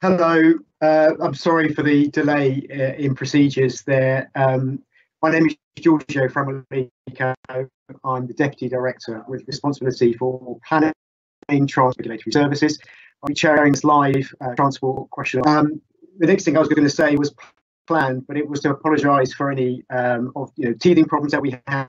Hello, uh, I'm sorry for the delay uh, in procedures there. Um, my name is Giorgio Framalicco. I'm the Deputy Director with responsibility for planning transport regulatory services. I'm chairing this live uh, transport question. Um, the next thing I was going to say was planned, but it was to apologise for any um, of you know teething problems that we have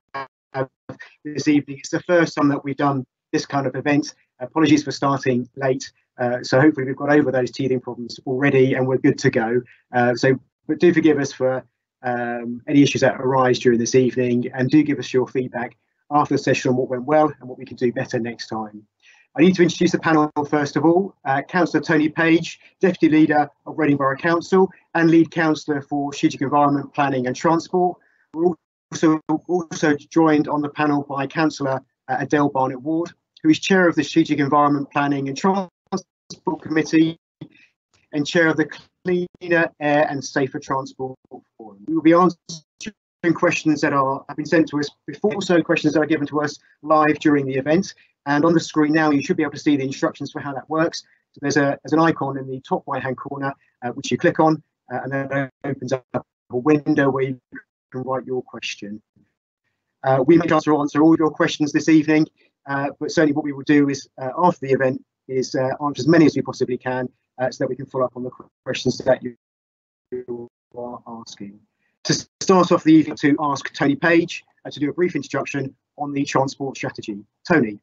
this evening. It's the first time that we've done this kind of event. Apologies for starting late. Uh, so hopefully we've got over those teething problems already and we're good to go. Uh, so but do forgive us for um, any issues that arise during this evening and do give us your feedback after the session on what went well and what we can do better next time. I need to introduce the panel first of all. Uh, Councillor Tony Page, Deputy Leader of Reading Borough Council and Lead Councillor for Strategic Environment, Planning and Transport. We're also, also joined on the panel by Councillor uh, Adele Barnett Ward, who is Chair of the Strategic Environment, Planning and Transport Transport Committee and Chair of the Cleaner Air and Safer Transport Forum. We will be answering questions that are have been sent to us before, so questions that are given to us live during the event. And on the screen now, you should be able to see the instructions for how that works. So there's a there's an icon in the top right hand corner, uh, which you click on, uh, and then it opens up a window where you can write your question. Uh, we may try to answer all your questions this evening, uh, but certainly what we will do is uh, after the event, is uh, answer as many as we possibly can uh, so that we can follow up on the questions that you are asking. To start off the evening to ask Tony Page uh, to do a brief introduction on the transport strategy. Tony.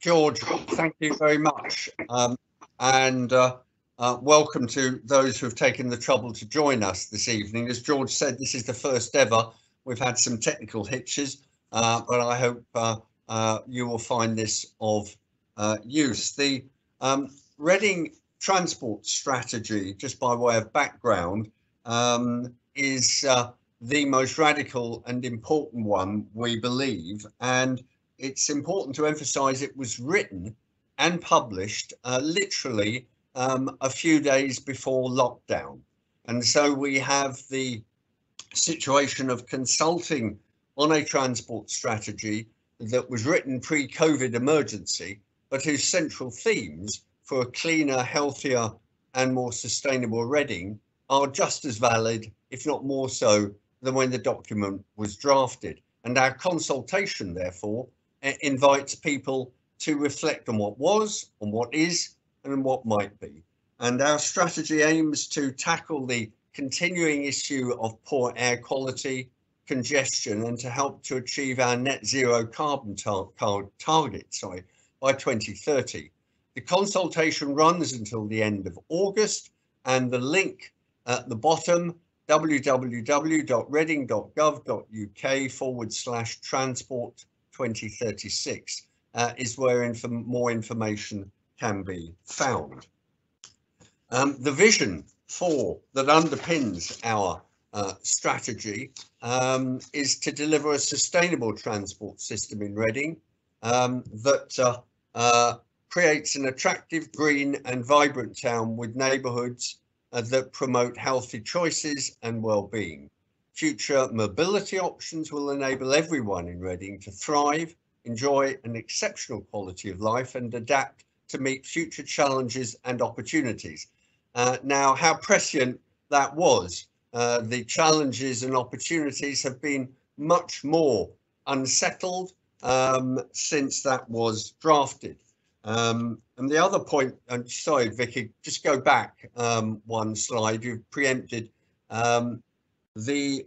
George, thank you very much. Um, and uh, uh, welcome to those who have taken the trouble to join us this evening. As George said, this is the first ever. We've had some technical hitches, uh, but I hope uh, uh, you will find this of uh, use. The um, Reading transport strategy, just by way of background, um, is uh, the most radical and important one, we believe. And it's important to emphasize it was written and published uh, literally um, a few days before lockdown. And so we have the situation of consulting on a transport strategy that was written pre-COVID emergency but whose central themes for a cleaner, healthier, and more sustainable Reading are just as valid, if not more so, than when the document was drafted. And our consultation, therefore, invites people to reflect on what was, on what is, and what might be. And our strategy aims to tackle the continuing issue of poor air quality, congestion, and to help to achieve our net zero carbon tar target. Sorry, by 2030. The consultation runs until the end of August and the link at the bottom www.reading.gov.uk forward slash transport 2036 uh, is where inf more information can be found. Um, the vision for that underpins our uh, strategy um, is to deliver a sustainable transport system in Reading um, that uh, uh, creates an attractive, green and vibrant town with neighbourhoods uh, that promote healthy choices and well-being. Future mobility options will enable everyone in Reading to thrive, enjoy an exceptional quality of life and adapt to meet future challenges and opportunities. Uh, now, how prescient that was. Uh, the challenges and opportunities have been much more unsettled um, since that was drafted. Um, and the other point, and sorry, Vicky, just go back um, one slide, you've preempted. Um, the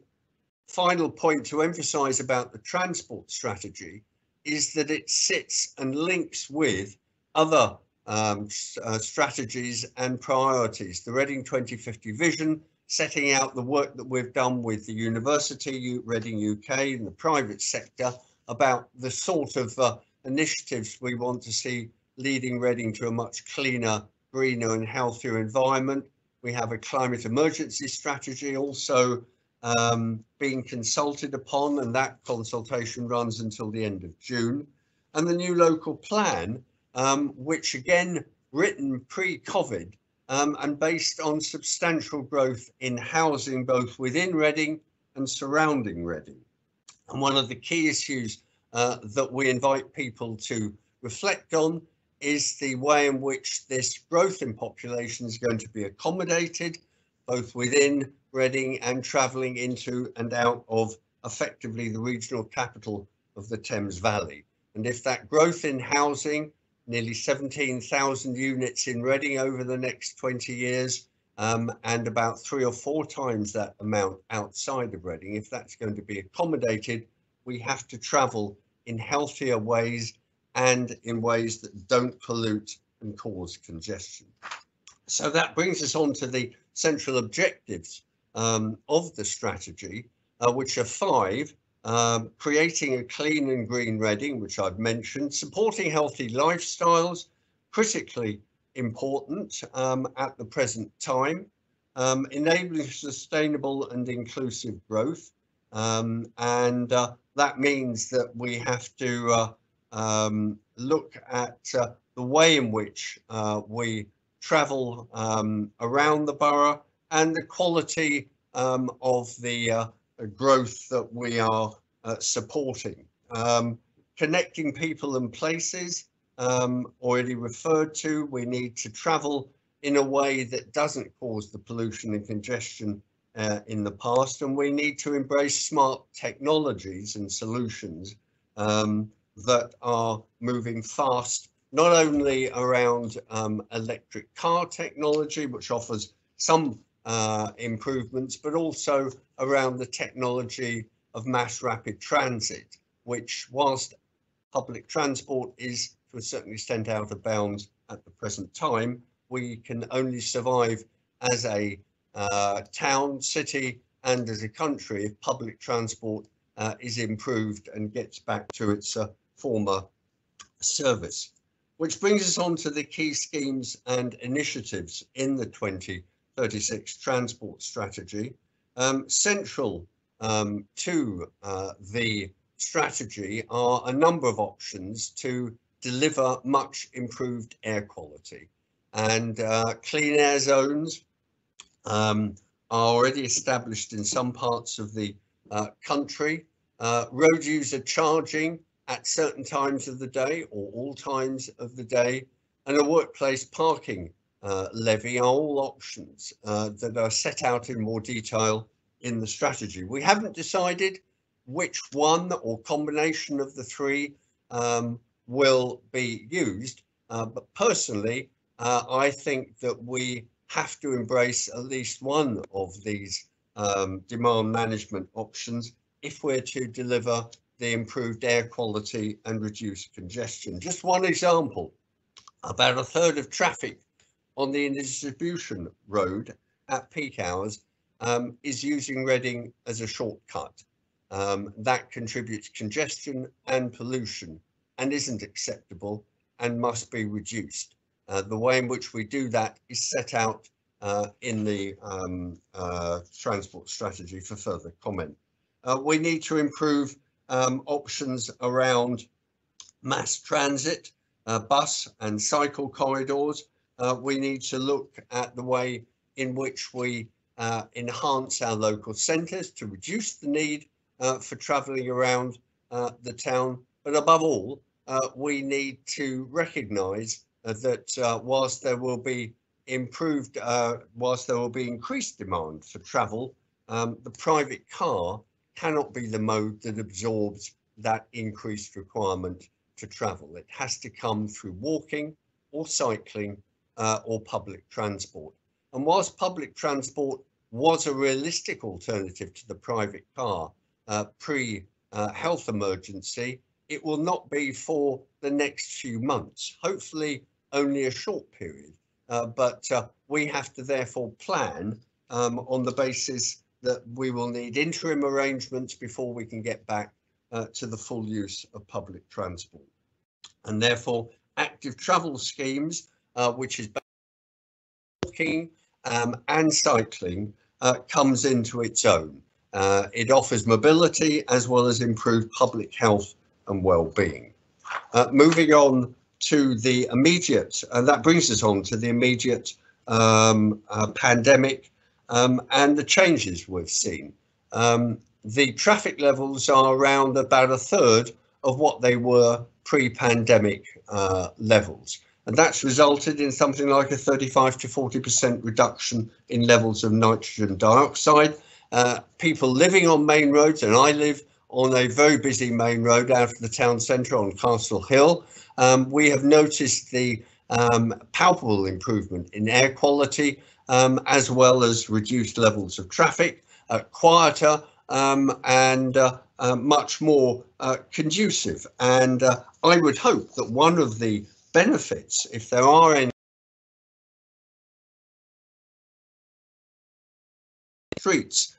final point to emphasize about the transport strategy is that it sits and links with other um, uh, strategies and priorities. The Reading 2050 vision, setting out the work that we've done with the university, Reading UK and the private sector about the sort of uh, initiatives we want to see leading Reading to a much cleaner, greener and healthier environment. We have a climate emergency strategy also um, being consulted upon and that consultation runs until the end of June. And the new local plan, um, which again written pre-COVID um, and based on substantial growth in housing both within Reading and surrounding Reading. And one of the key issues uh, that we invite people to reflect on is the way in which this growth in population is going to be accommodated, both within Reading and travelling into and out of effectively the regional capital of the Thames Valley. And if that growth in housing, nearly 17,000 units in Reading over the next 20 years, um, and about three or four times that amount outside of Reading, if that's going to be accommodated, we have to travel in healthier ways and in ways that don't pollute and cause congestion. So that brings us on to the central objectives um, of the strategy, uh, which are five, um, creating a clean and green Reading, which I've mentioned, supporting healthy lifestyles, critically important um, at the present time, um, enabling sustainable and inclusive growth. Um, and uh, that means that we have to uh, um, look at uh, the way in which uh, we travel um, around the borough and the quality um, of the uh, growth that we are uh, supporting. Connecting people and places, um, already referred to, we need to travel in a way that doesn't cause the pollution and congestion uh, in the past, and we need to embrace smart technologies and solutions um, that are moving fast, not only around um, electric car technology, which offers some uh, improvements, but also around the technology of mass rapid transit, which whilst public transport is to a certain extent out of bounds at the present time, we can only survive as a uh, town, city and as a country if public transport uh, is improved and gets back to its uh, former service. Which brings us on to the key schemes and initiatives in the 2036 transport strategy. Um, central um, to uh, the strategy are a number of options to deliver much improved air quality. And uh, clean air zones um, are already established in some parts of the uh, country. Uh, road user charging at certain times of the day or all times of the day, and a workplace parking uh, levy are all options uh, that are set out in more detail in the strategy. We haven't decided which one or combination of the three um, will be used, uh, but personally, uh, I think that we have to embrace at least one of these um, demand management options if we're to deliver the improved air quality and reduce congestion. Just one example, about a third of traffic on the distribution road at peak hours um, is using Reading as a shortcut. Um, that contributes congestion and pollution and isn't acceptable and must be reduced. Uh, the way in which we do that is set out uh, in the um, uh, transport strategy for further comment. Uh, we need to improve um, options around mass transit, uh, bus and cycle corridors. Uh, we need to look at the way in which we enhance our local centres to reduce the need for travelling around the town. But above all, uh, we need to recognise that whilst there will be improved, whilst there will be increased demand for travel, um, the private car cannot be the mode that absorbs that increased requirement to travel. It has to come through walking or cycling uh, or public transport. And whilst public transport was a realistic alternative to the private car uh, pre uh, health emergency, it will not be for the next few months, hopefully only a short period. Uh, but uh, we have to therefore plan um, on the basis that we will need interim arrangements before we can get back uh, to the full use of public transport. And therefore, active travel schemes, uh, which is walking um, and cycling, uh, comes into its own. Uh, it offers mobility as well as improved public health and well-being. Uh, moving on to the immediate, and that brings us on to the immediate um, uh, pandemic um, and the changes we've seen. Um, the traffic levels are around about a third of what they were pre-pandemic uh, levels. and that's resulted in something like a 35 to 40% reduction in levels of nitrogen dioxide. Uh, people living on main roads, and I live on a very busy main road out of the town centre on Castle Hill, um, we have noticed the um, palpable improvement in air quality um, as well as reduced levels of traffic, uh, quieter um, and uh, uh, much more uh, conducive. And uh, I would hope that one of the benefits, if there are any streets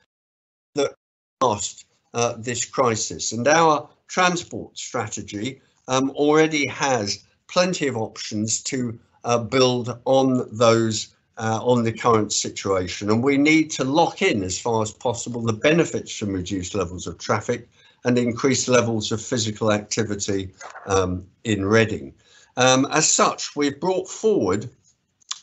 that past uh, this crisis and our transport strategy um, already has plenty of options to uh, build on those uh, on the current situation and we need to lock in as far as possible the benefits from reduced levels of traffic and increased levels of physical activity um, in Reading. Um, as such, we've brought forward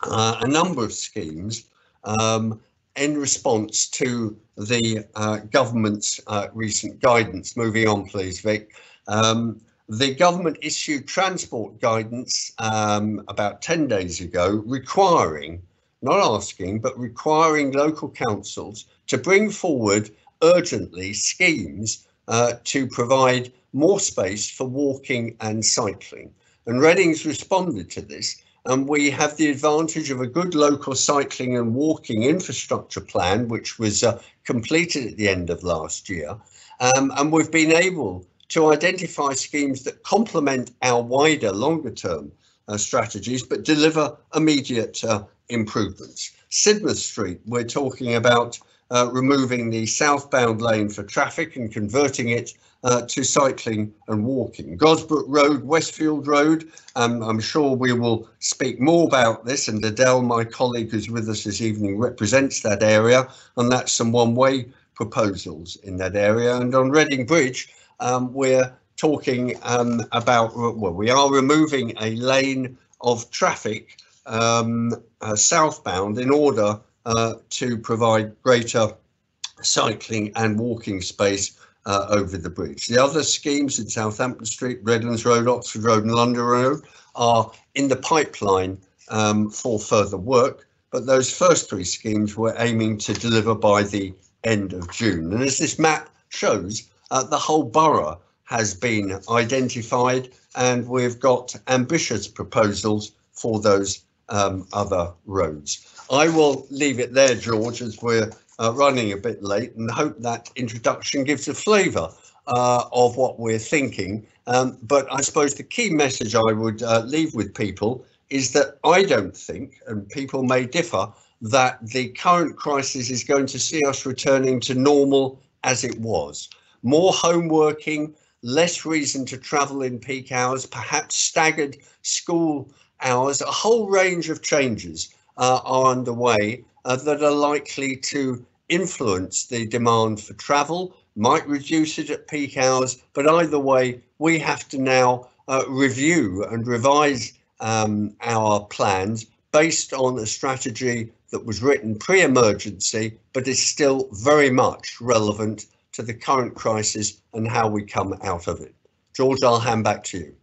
uh, a number of schemes um, in response to the uh, government's uh, recent guidance. Moving on, please, Vic. Um, the government issued transport guidance um, about 10 days ago requiring, not asking, but requiring local councils to bring forward urgently schemes uh, to provide more space for walking and cycling. And Reading's responded to this and we have the advantage of a good local cycling and walking infrastructure plan, which was uh, completed at the end of last year. Um, and we've been able to identify schemes that complement our wider longer term uh, strategies, but deliver immediate uh, improvements. Sidmouth Street, we're talking about uh, removing the southbound lane for traffic and converting it uh, to cycling and walking. Gosbrook Road, Westfield Road, um, I'm sure we will speak more about this and Adele, my colleague who's with us this evening, represents that area and that's some one-way proposals in that area. And on Reading Bridge, um, we're talking um, about, well, we are removing a lane of traffic um, uh, southbound in order uh, to provide greater cycling and walking space uh, over the bridge. The other schemes in Southampton Street, Redlands Road, Oxford Road and London Road are in the pipeline um, for further work, but those first three schemes we're aiming to deliver by the end of June. And as this map shows, uh, the whole borough has been identified and we've got ambitious proposals for those um, other roads. I will leave it there, George, as we're uh, running a bit late and hope that introduction gives a flavour uh, of what we're thinking. Um, but I suppose the key message I would uh, leave with people is that I don't think, and people may differ, that the current crisis is going to see us returning to normal as it was. More home working, less reason to travel in peak hours, perhaps staggered school hours, a whole range of changes uh, are underway uh, that are likely to influence the demand for travel, might reduce it at peak hours, but either way, we have to now uh, review and revise um, our plans based on a strategy that was written pre-emergency, but is still very much relevant to the current crisis and how we come out of it. George, I'll hand back to you.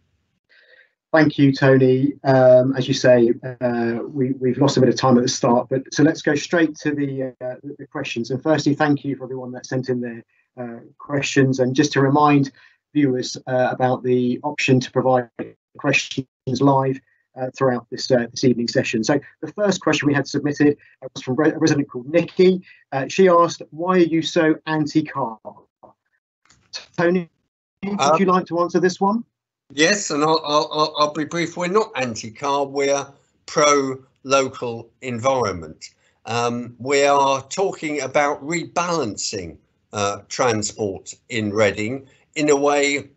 Thank you, Tony. Um, as you say, uh, we, have lost a bit of time at the start, but so let's go straight to the, uh, the questions. And firstly, thank you for everyone that sent in their uh, questions. And just to remind viewers uh, about the option to provide questions live uh, throughout this uh, this evening session. So the first question we had submitted was from a resident called Nikki. she asked, "Why are you so anti-car?" Tony, would um, you like to answer this one? Yes, and I'll, I'll, I'll be brief. We're not anti-car. We're pro-local environment. Um, we are talking about rebalancing uh, transport in Reading in a way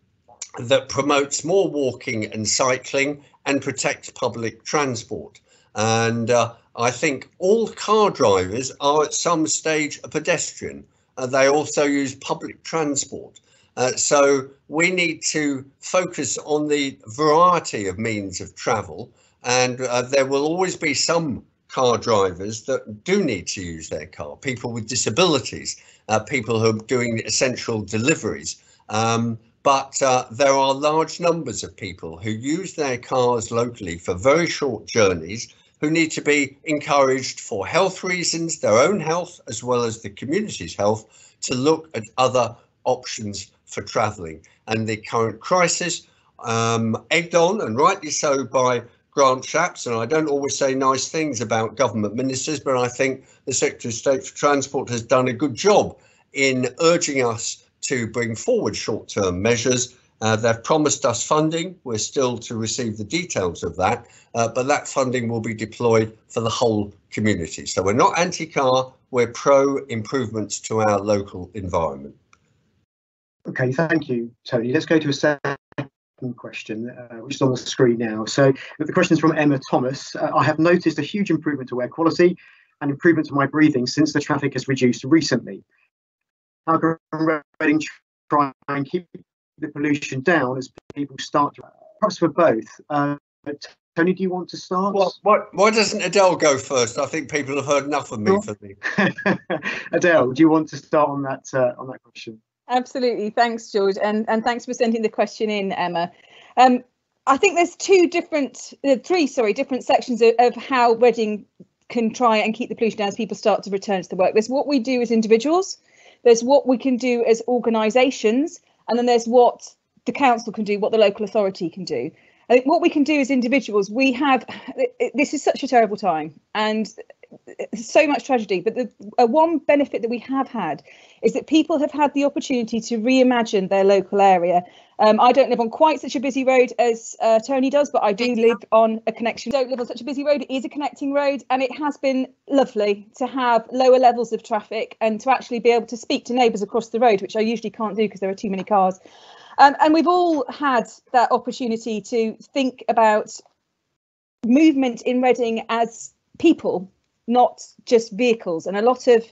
that promotes more walking and cycling and protects public transport. And uh, I think all car drivers are at some stage a pedestrian. Uh, they also use public transport. Uh, so we need to focus on the variety of means of travel and uh, there will always be some car drivers that do need to use their car, people with disabilities, uh, people who are doing essential deliveries. Um, but uh, there are large numbers of people who use their cars locally for very short journeys who need to be encouraged for health reasons, their own health, as well as the community's health, to look at other options for travelling. And the current crisis, um, egged on, and rightly so, by Grant Shapps, and I don't always say nice things about government ministers, but I think the Secretary of State for Transport has done a good job in urging us to bring forward short-term measures. Uh, they've promised us funding. We're still to receive the details of that, uh, but that funding will be deployed for the whole community. So we're not anti-car, we're pro improvements to our local environment. Okay, thank you, Tony. Let's go to a second question, uh, which is on the screen now. So the question is from Emma Thomas. Uh, I have noticed a huge improvement to air quality and improvement to my breathing since the traffic has reduced recently. How can Reading try and keep the pollution down as people start to, perhaps for both? Uh, Tony, do you want to start? Well, why, why doesn't Adele go first? I think people have heard enough of me for me. Adele, do you want to start on that uh, on that question? Absolutely. Thanks, George. And, and thanks for sending the question in, Emma. Um, I think there's two different, uh, three, sorry, different sections of, of how Reading can try and keep the pollution down as people start to return to the work. There's what we do as individuals, there's what we can do as organisations, and then there's what the council can do, what the local authority can do. I think what we can do as individuals, we have, this is such a terrible time and so much tragedy, but the uh, one benefit that we have had is that people have had the opportunity to reimagine their local area. Um, I don't live on quite such a busy road as uh, Tony does, but I do live on a connection. don't live on such a busy road. It is a connecting road, and it has been lovely to have lower levels of traffic and to actually be able to speak to neighbours across the road, which I usually can't do because there are too many cars. Um, and we've all had that opportunity to think about movement in Reading as people, not just vehicles. And a lot of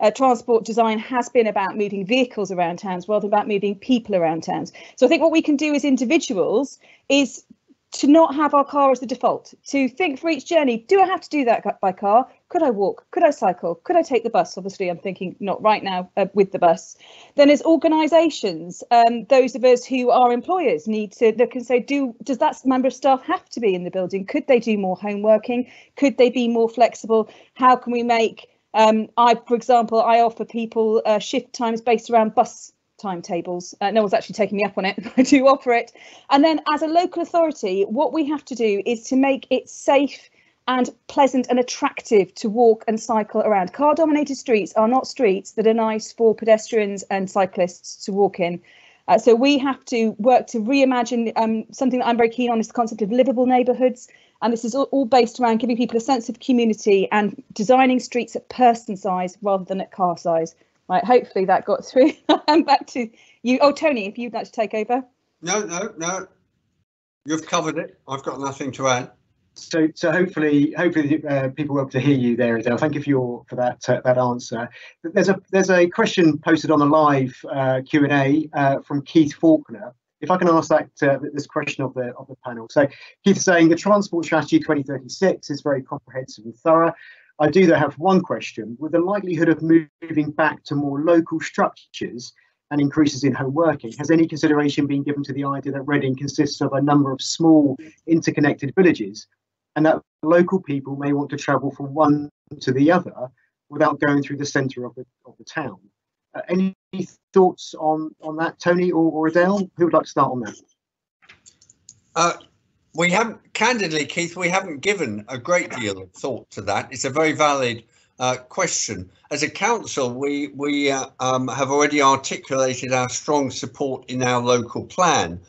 uh, transport design has been about moving vehicles around towns rather than about moving people around towns. So I think what we can do as individuals is to not have our car as the default, to think for each journey, do I have to do that by car? Could I walk? Could I cycle? Could I take the bus? Obviously, I'm thinking not right now uh, with the bus. Then as organisations, um, those of us who are employers need to look and say, do does that member of staff have to be in the building? Could they do more home working? Could they be more flexible? How can we make, um, I, for example, I offer people uh, shift times based around bus timetables. Uh, no one's actually taking me up on it. I do offer it. And then as a local authority, what we have to do is to make it safe and pleasant and attractive to walk and cycle around. Car dominated streets are not streets that are nice for pedestrians and cyclists to walk in. Uh, so we have to work to reimagine um, something that I'm very keen on is the concept of livable neighbourhoods. And this is all, all based around giving people a sense of community and designing streets at person size rather than at car size. Right, hopefully that got through. I'm back to you. Oh, Tony, if you'd like to take over. No, no, no. You've covered it. I've got nothing to add. So, so hopefully, hopefully uh, people be able to hear you there, Adele. Thank you for your for that uh, that answer. There's a there's a question posted on the live uh, Q and A uh, from Keith Faulkner. If I can ask that uh, this question of the of the panel. So Keith is saying the Transport Strategy 2036 is very comprehensive and thorough. I do though have one question. With the likelihood of moving back to more local structures and increases in home working, has any consideration been given to the idea that Reading consists of a number of small interconnected villages and that local people may want to travel from one to the other without going through the centre of the, of the town? Uh, any thoughts on, on that, Tony or, or Adele? Who would like to start on that? Uh, we haven't, candidly, Keith, we haven't given a great deal of thought to that. It's a very valid uh, question. As a council, we we uh, um, have already articulated our strong support in our local plan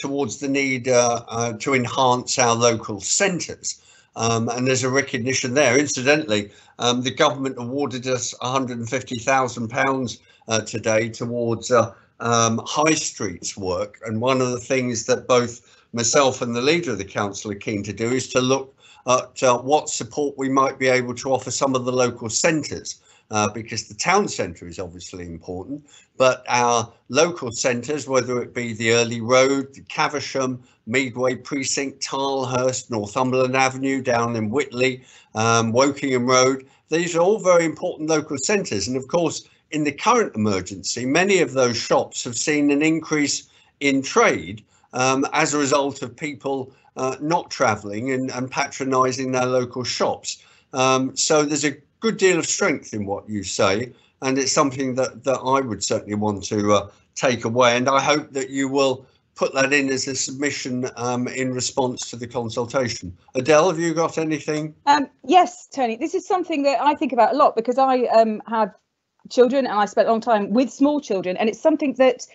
towards the need uh, uh, to enhance our local centres. Um, and there's a recognition there. Incidentally, um, the government awarded us £150,000 uh, today towards um, high streets work. And one of the things that both myself and the leader of the council are keen to do is to look at uh, what support we might be able to offer some of the local centres. Uh, because the town centre is obviously important, but our local centres, whether it be the Early Road, Caversham, Meadway Precinct, Tilehurst, Northumberland Avenue down in Whitley, um, Wokingham Road, these are all very important local centres. And of course, in the current emergency, many of those shops have seen an increase in trade um, as a result of people uh, not travelling and, and patronising their local shops. Um, so there's a good deal of strength in what you say, and it's something that, that I would certainly want to uh, take away. And I hope that you will put that in as a submission um, in response to the consultation. Adele, have you got anything? Um, yes, Tony, this is something that I think about a lot because I um, have children and I spent a long time with small children, and it's something that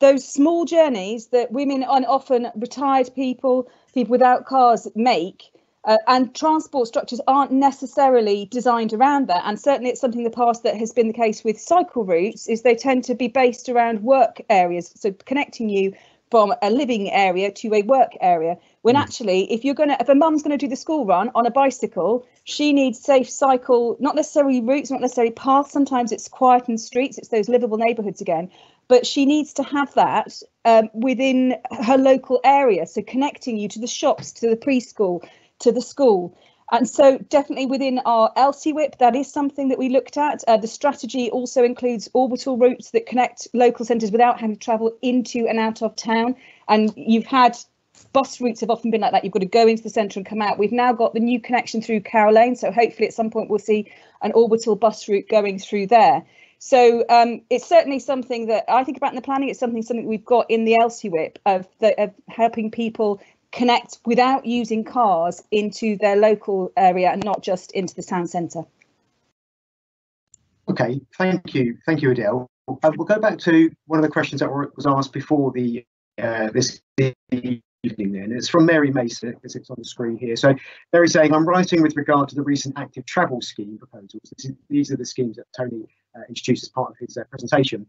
those small journeys that women and often retired people, people without cars make. Uh, and transport structures aren't necessarily designed around that and certainly it's something in the past that has been the case with cycle routes is they tend to be based around work areas. So connecting you from a living area to a work area when mm. actually if you're going to if a mum's going to do the school run on a bicycle she needs safe cycle not necessarily routes not necessarily paths. Sometimes it's quiet quietened streets it's those livable neighborhoods again. But she needs to have that um, within her local area. So connecting you to the shops to the preschool to the school and so definitely within our LCWIP, that is something that we looked at. Uh, the strategy also includes orbital routes that connect local centres without having to travel into and out of town. And you've had bus routes have often been like that. You've got to go into the centre and come out. We've now got the new connection through Cow Lane. So hopefully at some point we'll see an orbital bus route going through there. So um, it's certainly something that I think about in the planning. It's something something we've got in the LCWIP of, the, of helping people connect without using cars into their local area and not just into the town centre. Okay, thank you, thank you, Adele. Uh, we'll go back to one of the questions that was asked before the uh, this evening. Then it's from Mary Mason, as it's on the screen here. So Mary's saying, "I'm writing with regard to the recent active travel scheme proposals. Is, these are the schemes that Tony uh, introduced as part of his uh, presentation.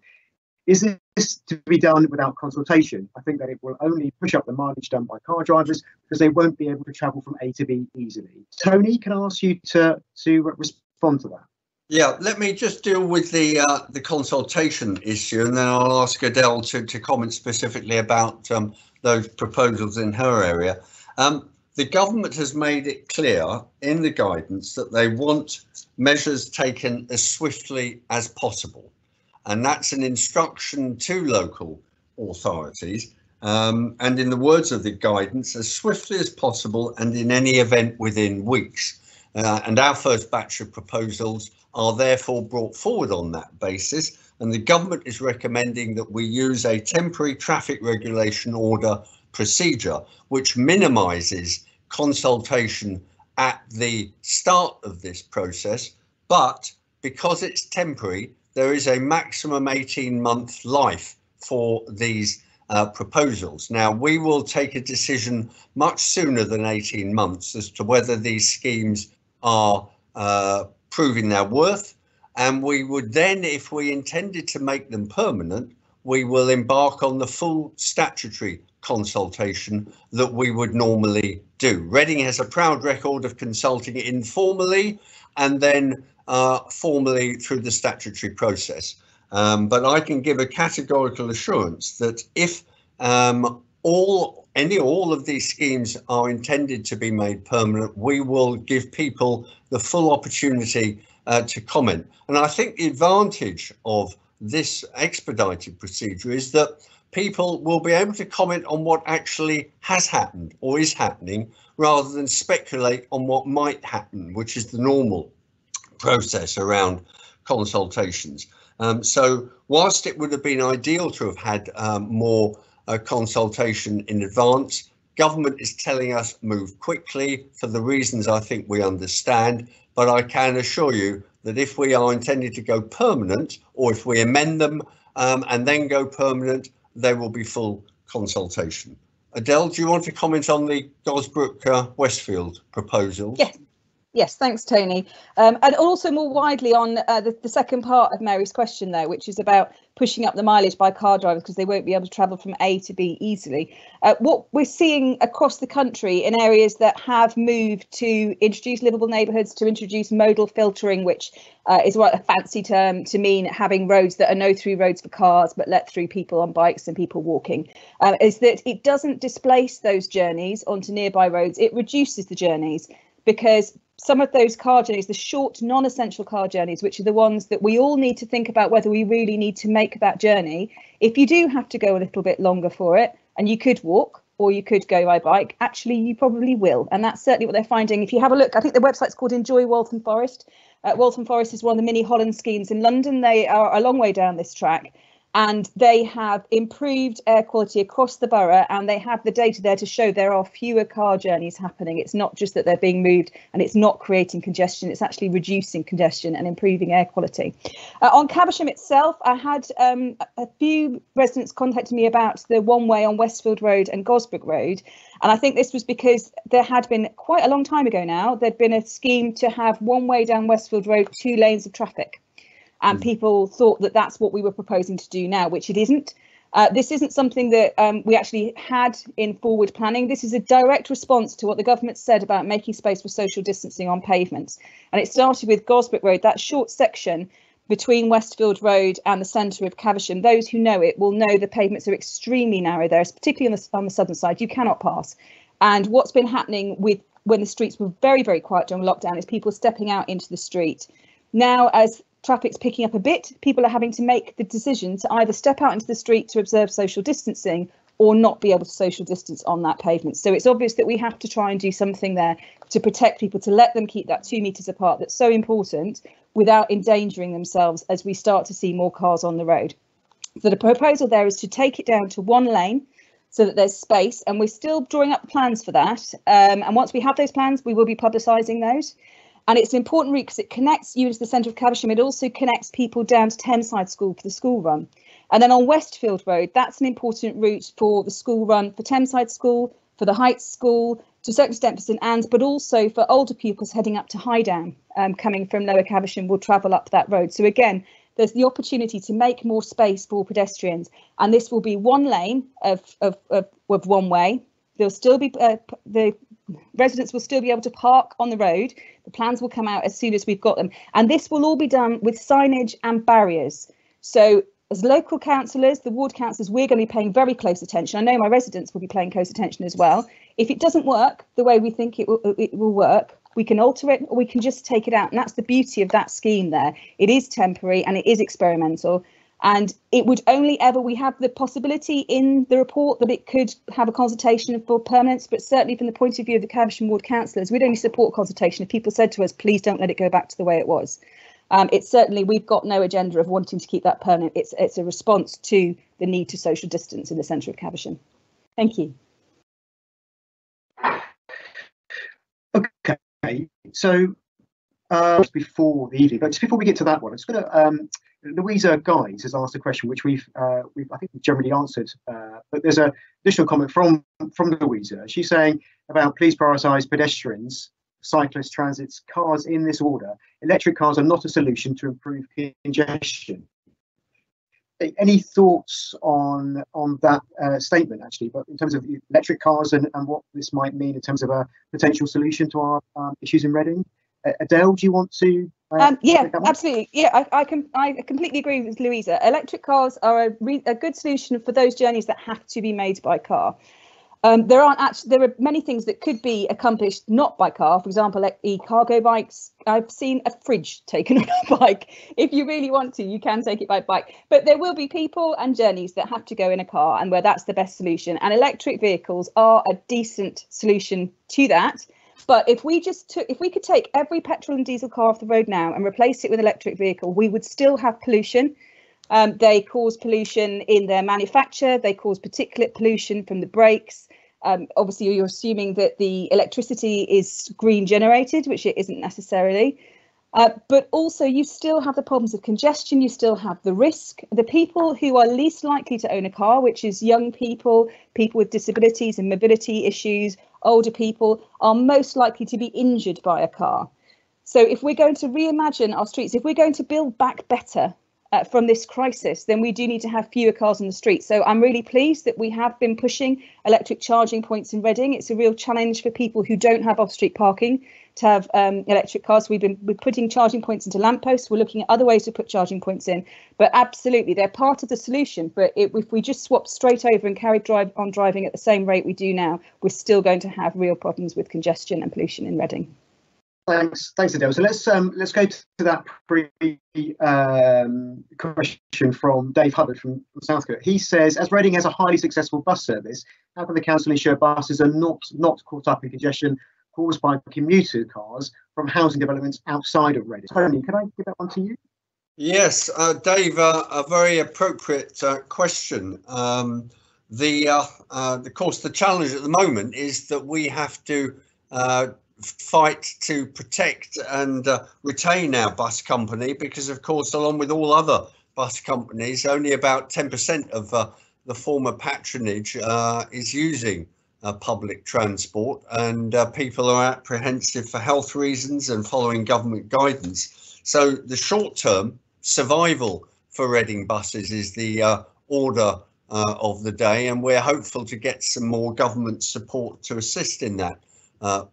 Is this to be done without consultation? I think that it will only push up the mileage done by car drivers because they won't be able to travel from A to B easily. Tony, can I ask you to to respond to that? Yeah, let me just deal with the uh, the consultation issue, and then I'll ask Adele to to comment specifically about um, those proposals in her area. Um, the government has made it clear in the guidance that they want measures taken as swiftly as possible and that's an instruction to local authorities. Um, and in the words of the guidance, as swiftly as possible and in any event within weeks. Uh, and our first batch of proposals are therefore brought forward on that basis. And the government is recommending that we use a temporary traffic regulation order procedure, which minimises consultation at the start of this process. But because it's temporary, there is a maximum 18 month life for these uh, proposals. Now, we will take a decision much sooner than 18 months as to whether these schemes are uh, proving their worth. And we would then, if we intended to make them permanent, we will embark on the full statutory consultation that we would normally do. Reading has a proud record of consulting informally and then uh, formally through the statutory process. Um, but I can give a categorical assurance that if um, all any all of these schemes are intended to be made permanent, we will give people the full opportunity uh, to comment. And I think the advantage of this expedited procedure is that people will be able to comment on what actually has happened or is happening rather than speculate on what might happen, which is the normal process around consultations. Um, so whilst it would have been ideal to have had um, more uh, consultation in advance, government is telling us move quickly for the reasons I think we understand. But I can assure you that if we are intended to go permanent or if we amend them um, and then go permanent, there will be full consultation. Adele, do you want to comment on the Gosbrook uh, Westfield proposal? Yes. Yes, thanks, Tony. Um, and also more widely on uh, the, the, second part of Mary's question, though, which is about pushing up the mileage by car drivers because they won't be able to travel from A to B easily. Uh, what we're seeing across the country in areas that have moved to introduce livable neighbourhoods, to introduce modal filtering, which uh, is what a fancy term to mean having roads that are no through roads for cars but let through people on bikes and people walking, uh, is that it doesn't displace those journeys onto nearby roads, it reduces the journeys because some of those car journeys, the short, non-essential car journeys, which are the ones that we all need to think about whether we really need to make that journey. If you do have to go a little bit longer for it, and you could walk or you could go by bike, actually you probably will. And that's certainly what they're finding. If you have a look, I think the website's called Enjoy Waltham Forest. Uh, Waltham Forest is one of the mini Holland schemes in London. They are a long way down this track and they have improved air quality across the borough and they have the data there to show there are fewer car journeys happening. It's not just that they're being moved and it's not creating congestion it's actually reducing congestion and improving air quality. Uh, on caversham itself i had um, a few residents contacted me about the one way on westfield road and gosbrook road. And i think this was because there had been quite a long time ago now there'd been a scheme to have one way down westfield road two lanes of traffic and mm. people thought that that's what we were proposing to do now, which it isn't. Uh, this isn't something that um, we actually had in forward planning. This is a direct response to what the government said about making space for social distancing on pavements. And it started with Gosbrook Road, that short section between Westfield Road and the centre of Caversham. Those who know it will know the pavements are extremely narrow there, particularly on the, on the southern side. You cannot pass. And what's been happening with when the streets were very, very quiet during lockdown is people stepping out into the street. Now, as traffic's picking up a bit, people are having to make the decision to either step out into the street to observe social distancing or not be able to social distance on that pavement. So it's obvious that we have to try and do something there to protect people, to let them keep that two metres apart that's so important without endangering themselves as we start to see more cars on the road. So the proposal there is to take it down to one lane so that there's space and we're still drawing up plans for that. Um, and once we have those plans, we will be publicising those. And it's an important route because it connects you to the centre of Caversham. It also connects people down to Thameside School for the school run. And then on Westfield Road, that's an important route for the school run for Thameside School, for the Heights School, to a certain extent for St Anne's, but also for older pupils heading up to Highdown, um, coming from Lower Caversham, will travel up that road. So again, there's the opportunity to make more space for pedestrians, and this will be one lane of of, of, of one way. There'll still be uh, the residents will still be able to park on the road. The plans will come out as soon as we've got them. And this will all be done with signage and barriers. So as local councillors, the ward councillors, we're going to be paying very close attention. I know my residents will be paying close attention as well. If it doesn't work the way we think it will, it will work, we can alter it or we can just take it out. And that's the beauty of that scheme there. It is temporary and it is experimental. And it would only ever, we have the possibility in the report that it could have a consultation for permanence, but certainly from the point of view of the Caversham Ward councillors, we'd only support consultation if people said to us, please don't let it go back to the way it was. Um, it's certainly, we've got no agenda of wanting to keep that permanent. It's, it's a response to the need to social distance in the centre of Caversham. Thank you. Okay, so uh, before the evening, but just before we get to that one, I'm just going to um, Louisa Guys has asked a question which we've, uh, we've I think we've generally answered, uh, but there's a additional comment from from Louisa. She's saying about please prioritise pedestrians, cyclists, transits, cars in this order. Electric cars are not a solution to improve congestion. Any thoughts on on that uh, statement actually, but in terms of electric cars and, and what this might mean in terms of a potential solution to our um, issues in Reading? Adele, do you want to? Uh, um, yeah, absolutely. Yeah, I, I can. I completely agree with Louisa. Electric cars are a, re, a good solution for those journeys that have to be made by car. Um, there aren't actually there are many things that could be accomplished not by car. For example, e-cargo bikes. I've seen a fridge taken on a bike. If you really want to, you can take it by bike. But there will be people and journeys that have to go in a car, and where that's the best solution. And electric vehicles are a decent solution to that. But if we just took, if we could take every petrol and diesel car off the road now and replace it with an electric vehicle, we would still have pollution. Um, they cause pollution in their manufacture. They cause particulate pollution from the brakes. Um, obviously, you're assuming that the electricity is green generated, which it isn't necessarily. Uh, but also, you still have the problems of congestion, you still have the risk. The people who are least likely to own a car, which is young people, people with disabilities and mobility issues, older people, are most likely to be injured by a car. So, if we're going to reimagine our streets, if we're going to build back better uh, from this crisis, then we do need to have fewer cars on the street. So I'm really pleased that we have been pushing electric charging points in Reading. It's a real challenge for people who don't have off-street parking to have um, electric cars. We've been we're putting charging points into lampposts. We're looking at other ways to put charging points in. But absolutely, they're part of the solution. But it, if we just swap straight over and carry drive on driving at the same rate we do now, we're still going to have real problems with congestion and pollution in Reading. Thanks, thanks, Adele. So let's um, let's go to that pre um, question from Dave Hubbard from, Southcote. He says, as Reading has a highly successful bus service, how can the council ensure buses are not not caught up in congestion caused by commuter cars from housing developments outside of Reading? Tony, can I give that one to you? Yes, uh, Dave, uh, a very appropriate uh, question. Um, the, uh, uh, of course, the challenge at the moment is that we have to uh, fight to protect and uh, retain our bus company because, of course, along with all other bus companies, only about 10% of uh, the former patronage uh, is using uh, public transport, and uh, people are apprehensive for health reasons and following government guidance. So, the short term survival for Reading buses is the uh, order. of the day, and we're hopeful to get some more government support to assist in that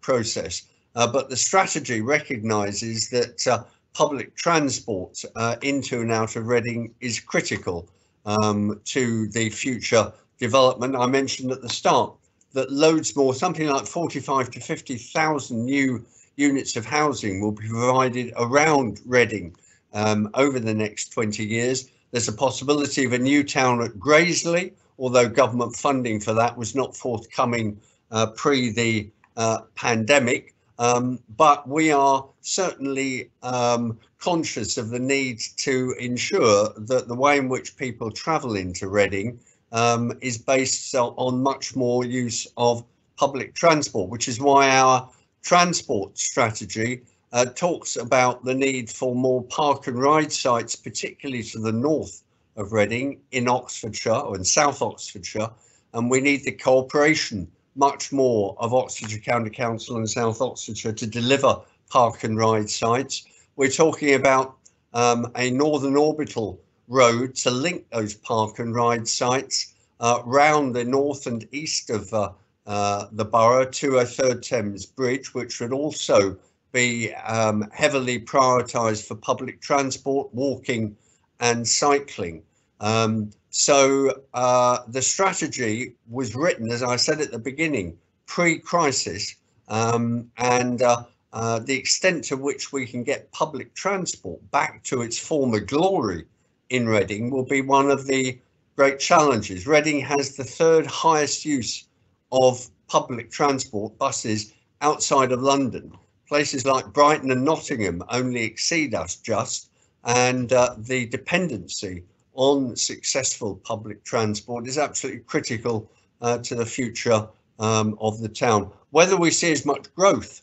process. Uh, but the strategy recognises that uh, public transport uh, into and out of Reading is critical um, to the future development. I mentioned at the start that loads more, something like 45 to 50,000 new units of housing will be provided around Reading um, over the next 20 years. There's a possibility of a new town at Grazeley, although government funding for that was not forthcoming uh, pre the uh, pandemic. Um, but we are certainly um, conscious of the need to ensure that the way in which people travel into Reading um, is based on much more use of public transport, which is why our transport strategy uh, talks about the need for more park and ride sites, particularly to the north of Reading in Oxfordshire or in South Oxfordshire. And we need the cooperation much more of Oxfordshire County Council and South Oxfordshire to deliver park and ride sites. We're talking about um, a northern orbital road to link those park and ride sites uh, round the north and east of uh, uh, the borough to a third Thames bridge, which would also be um, heavily prioritised for public transport, walking and cycling. Um, so uh, the strategy was written, as I said at the beginning, pre-crisis, um, and uh, uh, the extent to which we can get public transport back to its former glory in Reading will be one of the great challenges. Reading has the third highest use of public transport buses outside of London. Places like Brighton and Nottingham only exceed us just, and uh, the dependency on successful public transport is absolutely critical uh, to the future um, of the town. Whether we see as much growth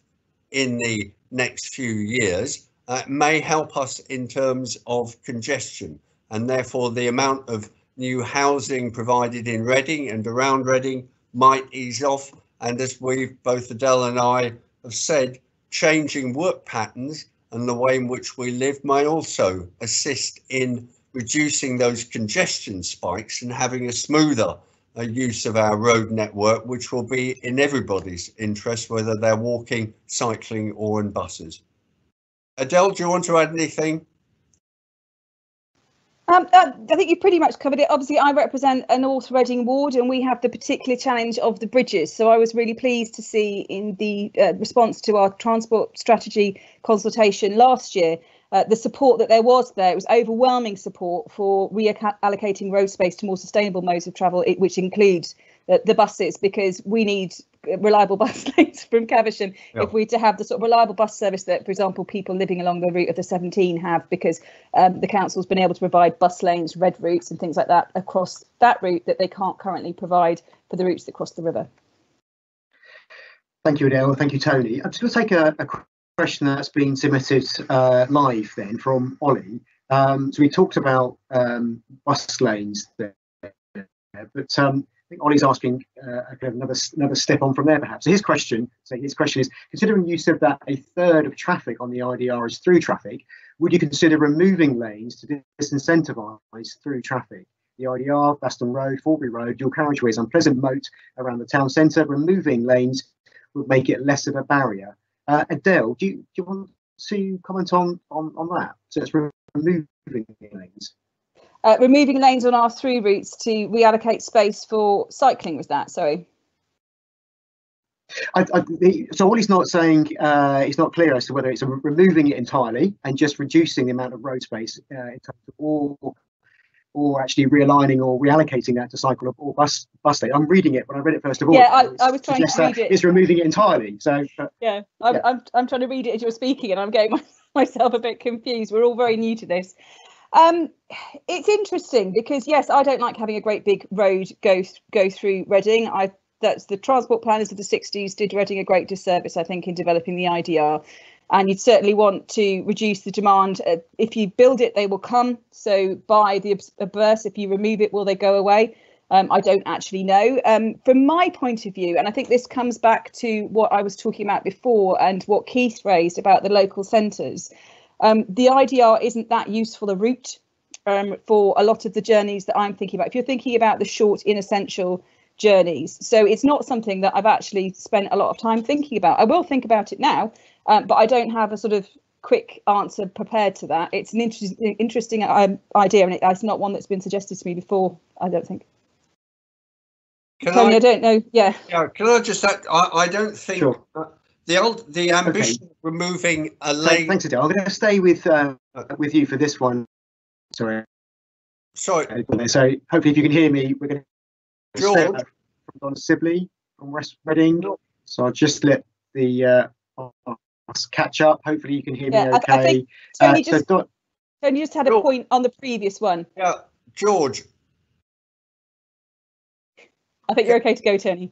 in the next few years uh, may help us in terms of congestion and therefore the amount of new housing provided in Reading and around Reading might ease off. And as we've both Adele and I have said, changing work patterns and the way in which we live may also assist in reducing those congestion spikes and having a smoother uh, use of our road network, which will be in everybody's interest, whether they're walking, cycling or in buses. Adele, do you want to add anything? Um, uh, I think you pretty much covered it. Obviously, I represent a North Reading ward and we have the particular challenge of the bridges. So I was really pleased to see in the uh, response to our transport strategy consultation last year uh, the support that there was there. It was overwhelming support for reallocating road space to more sustainable modes of travel, which includes the, the buses, because we need reliable bus lanes from Caversham yeah. if we're to have the sort of reliable bus service that, for example, people living along the route of the 17 have, because um, the council's been able to provide bus lanes, red routes, and things like that across that route that they can't currently provide for the routes that cross the river. Thank you, Adele. Thank you, Tony. I'm just going to take a, a question that's been submitted uh, live then from Ollie. Um, so we talked about um, bus lanes there, but um, I think Ollie's asking uh, kind of another another step on from there perhaps. So his question, so his question is, considering you said that a third of traffic on the IDR is through traffic, would you consider removing lanes to disincentivise through traffic? The IDR, Vastern Road, Forbury Road, dual carriageways on Pleasant Moat around the town centre, removing lanes would make it less of a barrier. Uh, Adele, do you, do you want to comment on, on, on that? So it's removing lanes. Uh, removing lanes on our three routes to reallocate space for cycling was that sorry I, I, so Ollie's not saying, uh, he's not clear as to whether it's removing it entirely and just reducing the amount of road space uh, in terms of, or, or actually realigning or reallocating that to cycle or bus bus lane. I'm reading it when I read it first of all. Yeah, I, I was trying to read it. It's removing it entirely. So yeah, I'm, yeah. I'm, I'm trying to read it as you're speaking, and I'm getting myself a bit confused. We're all very new to this. Um, it's interesting because yes, I don't like having a great big road go go through Reading. I that's the transport planners of the 60s did Reading a great disservice, I think, in developing the IDR. And you'd certainly want to reduce the demand. Uh, if you build it, they will come. So by the obverse, if you remove it, will they go away? Um, I don't actually know. Um, from my point of view, and I think this comes back to what I was talking about before and what Keith raised about the local centres. Um, the IDR isn't that useful a route um, for a lot of the journeys that I'm thinking about. If you're thinking about the short, inessential journeys, so it's not something that I've actually spent a lot of time thinking about. I will think about it now, um, but I don't have a sort of quick answer prepared to that. It's an interesting, interesting um, idea, and it's not one that's been suggested to me before. I don't think. Can Tony, I, I, don't know. Yeah. Yeah. Can I just? I, I don't think. Sure. Uh, the old the ambition okay. removing a lane. Thanks, Adele. I'm going to stay with uh, with you for this one. Sorry. Sorry. So hopefully, if you can hear me, we're going to George from Don Sibley from West Reading. So I'll just let the uh, us catch up. Hopefully, you can hear yeah, me okay. I, I think Tony, uh, just, so Tony just had a George, point on the previous one. Yeah, George. I think you're okay to go, Tony.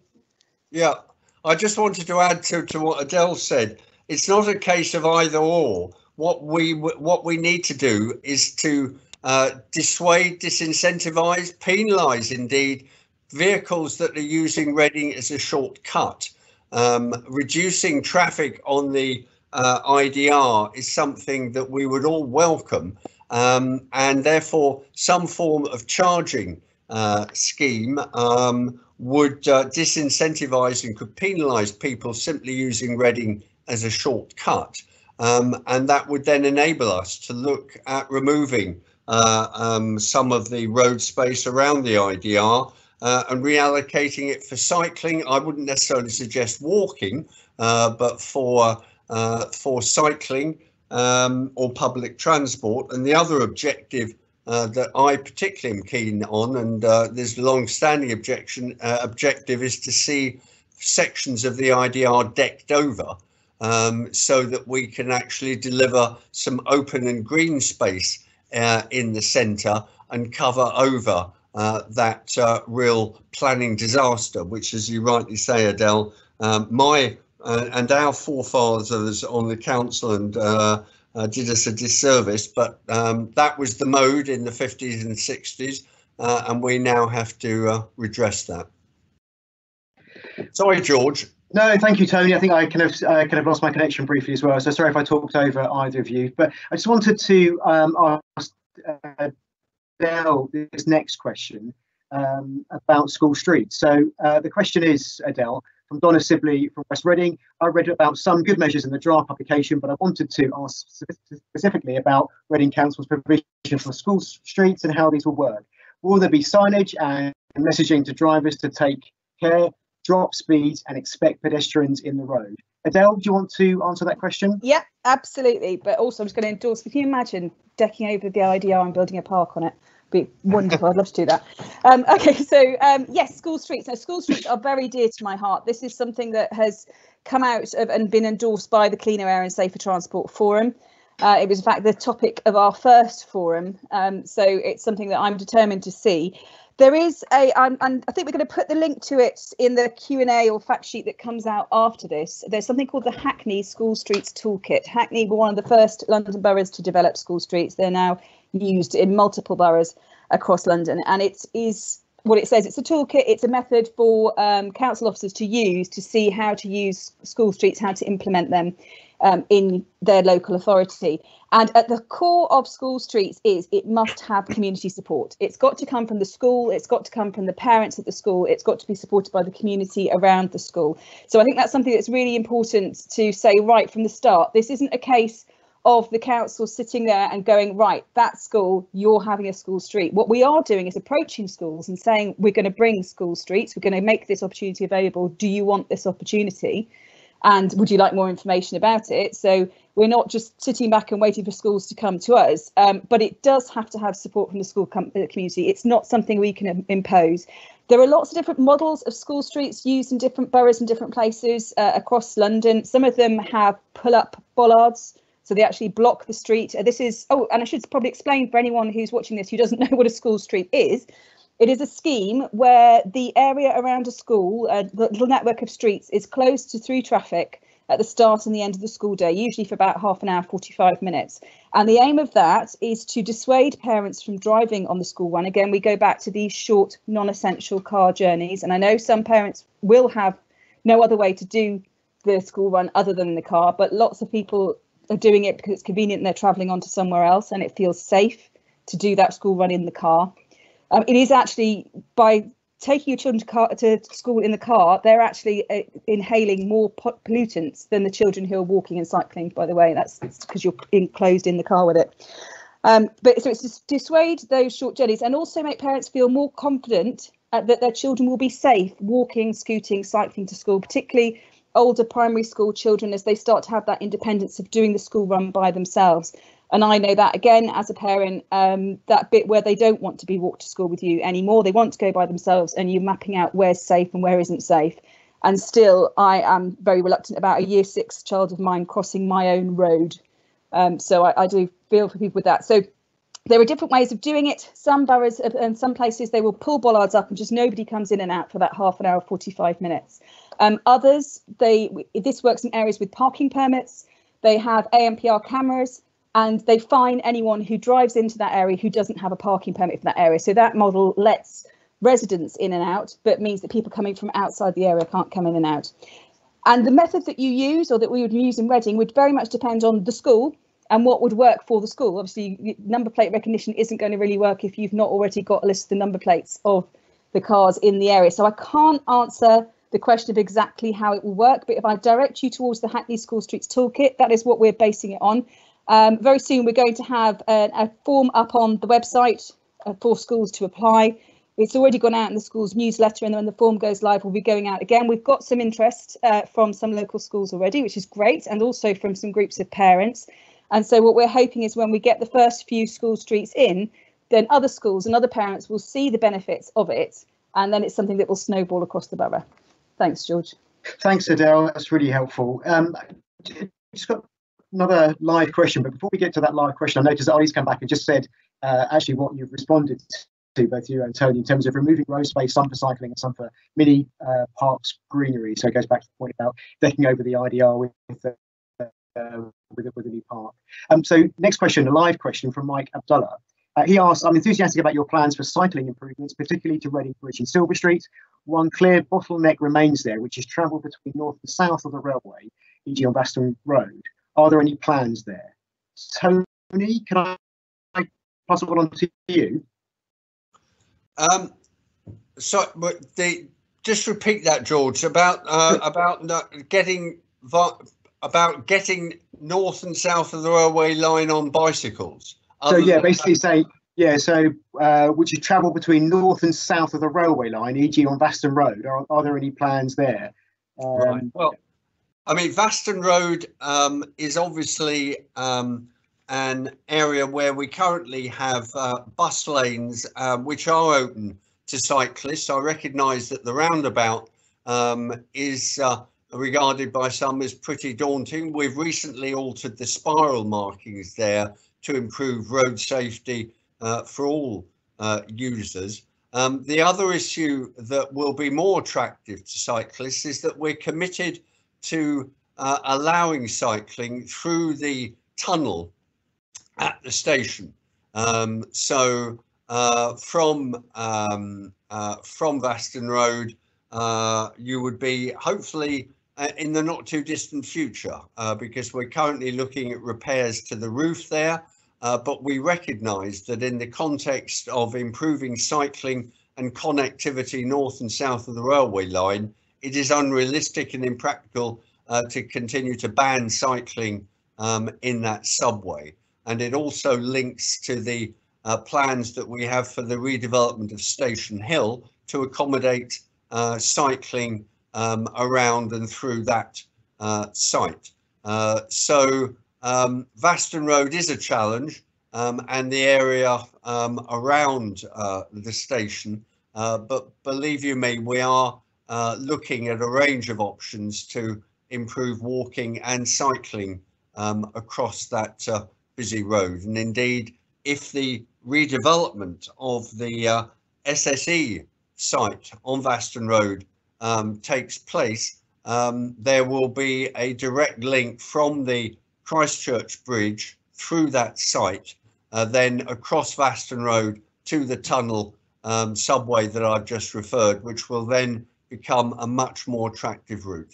Yeah, I just wanted to add to, to what Adele said. It's not a case of either or. What we what we need to do is to uh, dissuade, disincentivize, penalise indeed vehicles that are using Reading as a shortcut. Um, reducing traffic on the uh, IDR is something that we would all welcome, um, and therefore some form of charging uh, scheme um, would uh, disincentivize and could penalize people simply using Reading as a shortcut. Um, and that would then enable us to look at removing uh, um, some of the road space around the IDR uh, and reallocating it for cycling. I wouldn't necessarily suggest walking, uh, but for uh, for cycling um, or public transport. And the other objective uh, that I particularly am keen on, and there's a long-standing objection objective is to see sections of the IDR decked over, um, so that we can actually deliver some open and green space uh, in the centre and cover over uh, that uh, real planning disaster, which, as you rightly say, Adele, um, my and our forefathers on the council and uh, did us a disservice. But um, that was the mode in the 50s and 60s, uh, and we now have to uh, redress that. Sorry, George. No, thank you, Tony. I think I kind of uh, kind of lost my connection briefly as well. So sorry if I talked over either of you. But I just wanted to um, ask uh, Adele this next question um, about school streets. So uh, the question is, Adele, from Donna Sibley from West Reading. I read about some good measures in the draft publication, but I wanted to ask specifically about Reading Council's provision for school streets and how these will work. Will there be signage and messaging to drivers to take care, drop speeds, and expect pedestrians in the road? Adele, do you want to answer that question? Yeah, absolutely. But also, I'm just going to endorse. Can you imagine decking over the IDR and building a park on it? be wonderful. I'd love to do that. Um, okay, so um, yes, school streets. Now, school streets are very dear to my heart. This is something that has come out of and been endorsed by the Cleaner Air and Safer Transport Forum. Uh, it was, in fact, the topic of our first forum. Um, so it's something that I'm determined to see. There is a, and I think we're going to put the link to it in the Q&A or fact sheet that comes out after this. There's something called the Hackney School Streets Toolkit. Hackney were one of the first London boroughs to develop school streets. They're now used in multiple boroughs across London. And it is what it says. It's a toolkit. It's a method for um, council officers to use to see how to use school streets, how to implement them um, in their local authority. And at the core of school streets is it must have community support. It's got to come from the school. It's got to come from the parents at the school. It's got to be supported by the community around the school. So I think that's something that's really important to say right from the start. This isn't a case of the council sitting there and going, right, that school, you're having a school street. What we are doing is approaching schools and saying, we're going to bring school streets, we're going to make this opportunity available. Do you want this opportunity? And would you like more information about it? So we're not just sitting back and waiting for schools to come to us, um, but it does have to have support from the school com community. It's not something we can impose. There are lots of different models of school streets used in different boroughs and different places uh, across London. Some of them have pull-up bollards, so they actually block the street. Uh, this is, oh, and I should probably explain for anyone who's watching this who doesn't know what a school street is. It is a scheme where the area around a school, uh, the little network of streets, is closed to through traffic at the start and the end of the school day, usually for about half an hour, 45 minutes. And the aim of that is to dissuade parents from driving on the school run. Again, we go back to these short, non-essential car journeys. And I know some parents will have no other way to do the school run other than the car, but lots of people are doing it because it's convenient and they're travelling on to somewhere else and it feels safe to do that school run in the car. Um, it is actually by taking your children to, car, to school in the car, they're actually uh, inhaling more pollutants than the children who are walking and cycling. By the way, that's because you're enclosed in the car with it. Um, but so it's to dissuade those short journeys and also make parents feel more confident uh, that their children will be safe walking, scooting, cycling to school, particularly older primary school children as they start to have that independence of doing the school run by themselves. And I know that again as a parent, um, that bit where they don't want to be walked to school with you anymore, they want to go by themselves, and you're mapping out where's safe and where isn't safe. And still, I am very reluctant about a year six child of mine crossing my own road. Um, so I, I do feel for people with that. So there are different ways of doing it. Some boroughs and some places they will pull bollards up and just nobody comes in and out for that half an hour, 45 minutes. Um, others, they this works in areas with parking permits. They have ANPR cameras and they fine anyone who drives into that area who doesn't have a parking permit for that area. So that model lets residents in and out, but means that people coming from outside the area can't come in and out. And the method that you use or that we would use in Reading would very much depend on the school and what would work for the school. Obviously, number plate recognition isn't going to really work if you've not already got a list of the number plates of the cars in the area. So I can't answer the question of exactly how it will work, but if I direct you towards the Hackney School Streets Toolkit, that is what we're basing it on. Um, very soon we're going to have a, a form up on the website uh, for schools to apply. It's already gone out in the school's newsletter and when the form goes live we'll be going out again. We've got some interest uh, from some local schools already, which is great, and also from some groups of parents. And so what we're hoping is when we get the first few school streets in, then other schools and other parents will see the benefits of it, and then it's something that will snowball across the borough. Thanks, George. Thanks, Adele. That's really helpful. Um, just got another live question, but before we get to that live question, I noticed that Ollie's come back and just said uh, actually what you've responded to both you and Tony in terms of removing road space, some for cycling and some for mini uh, parks greenery. So it goes back to the point about decking over the IDR with uh, with, with a new park. Um, so next question, a live question from Mike Abdullah. Uh, he asks, I'm enthusiastic about your plans for cycling improvements, particularly to Reading Bridge and Silver Street. One clear bottleneck remains there, which is travel between north and south of the railway, e.g. on Vastern Road. Are there any plans there? Tony, can I, pass it on to you? Um, so, but the just repeat that, George, about uh, about getting about getting north and south of the railway line on bicycles. So yeah, basically say yeah, so uh, which is travel between north and south of the railway line, e.g. on Vastern Road. Are, are there any plans there? Um, right. Well, I mean, Vastern Road um, is obviously um, an area where we currently have uh, bus lanes uh, which are open to cyclists. I recognise that the roundabout um, is uh, regarded by some as pretty daunting. We've recently altered the spiral markings there to improve road safety uh, for all uh, users. Um, the other issue that will be more attractive to cyclists is that we're committed to uh, allowing cycling through the tunnel at the station. Um, so uh, from um, uh, from Vastern Road, uh, you would be hopefully uh, in the not too distant future, uh, because we're currently looking at repairs to the roof there. but we recognise that in the context of improving cycling and connectivity north and south of the railway line, it is unrealistic and impractical uh, to continue to ban cycling um, in that subway. And it also links to the uh, plans that we have for the redevelopment of Station Hill to accommodate uh, cycling um, around and through that uh, site. Uh, so um, Vastern Road is a challenge um, and the area um, around uh, the station, but believe you me, we are looking at a range of options to improve walking and cycling um, across that uh, busy road. And indeed, if the redevelopment of the uh, SSE site on Vastern Road um, takes place, um, there will be a direct link from the Christchurch Bridge through that site, uh, then across Vastern Road to the tunnel um, subway that I've just referred, which will then become a much more attractive route.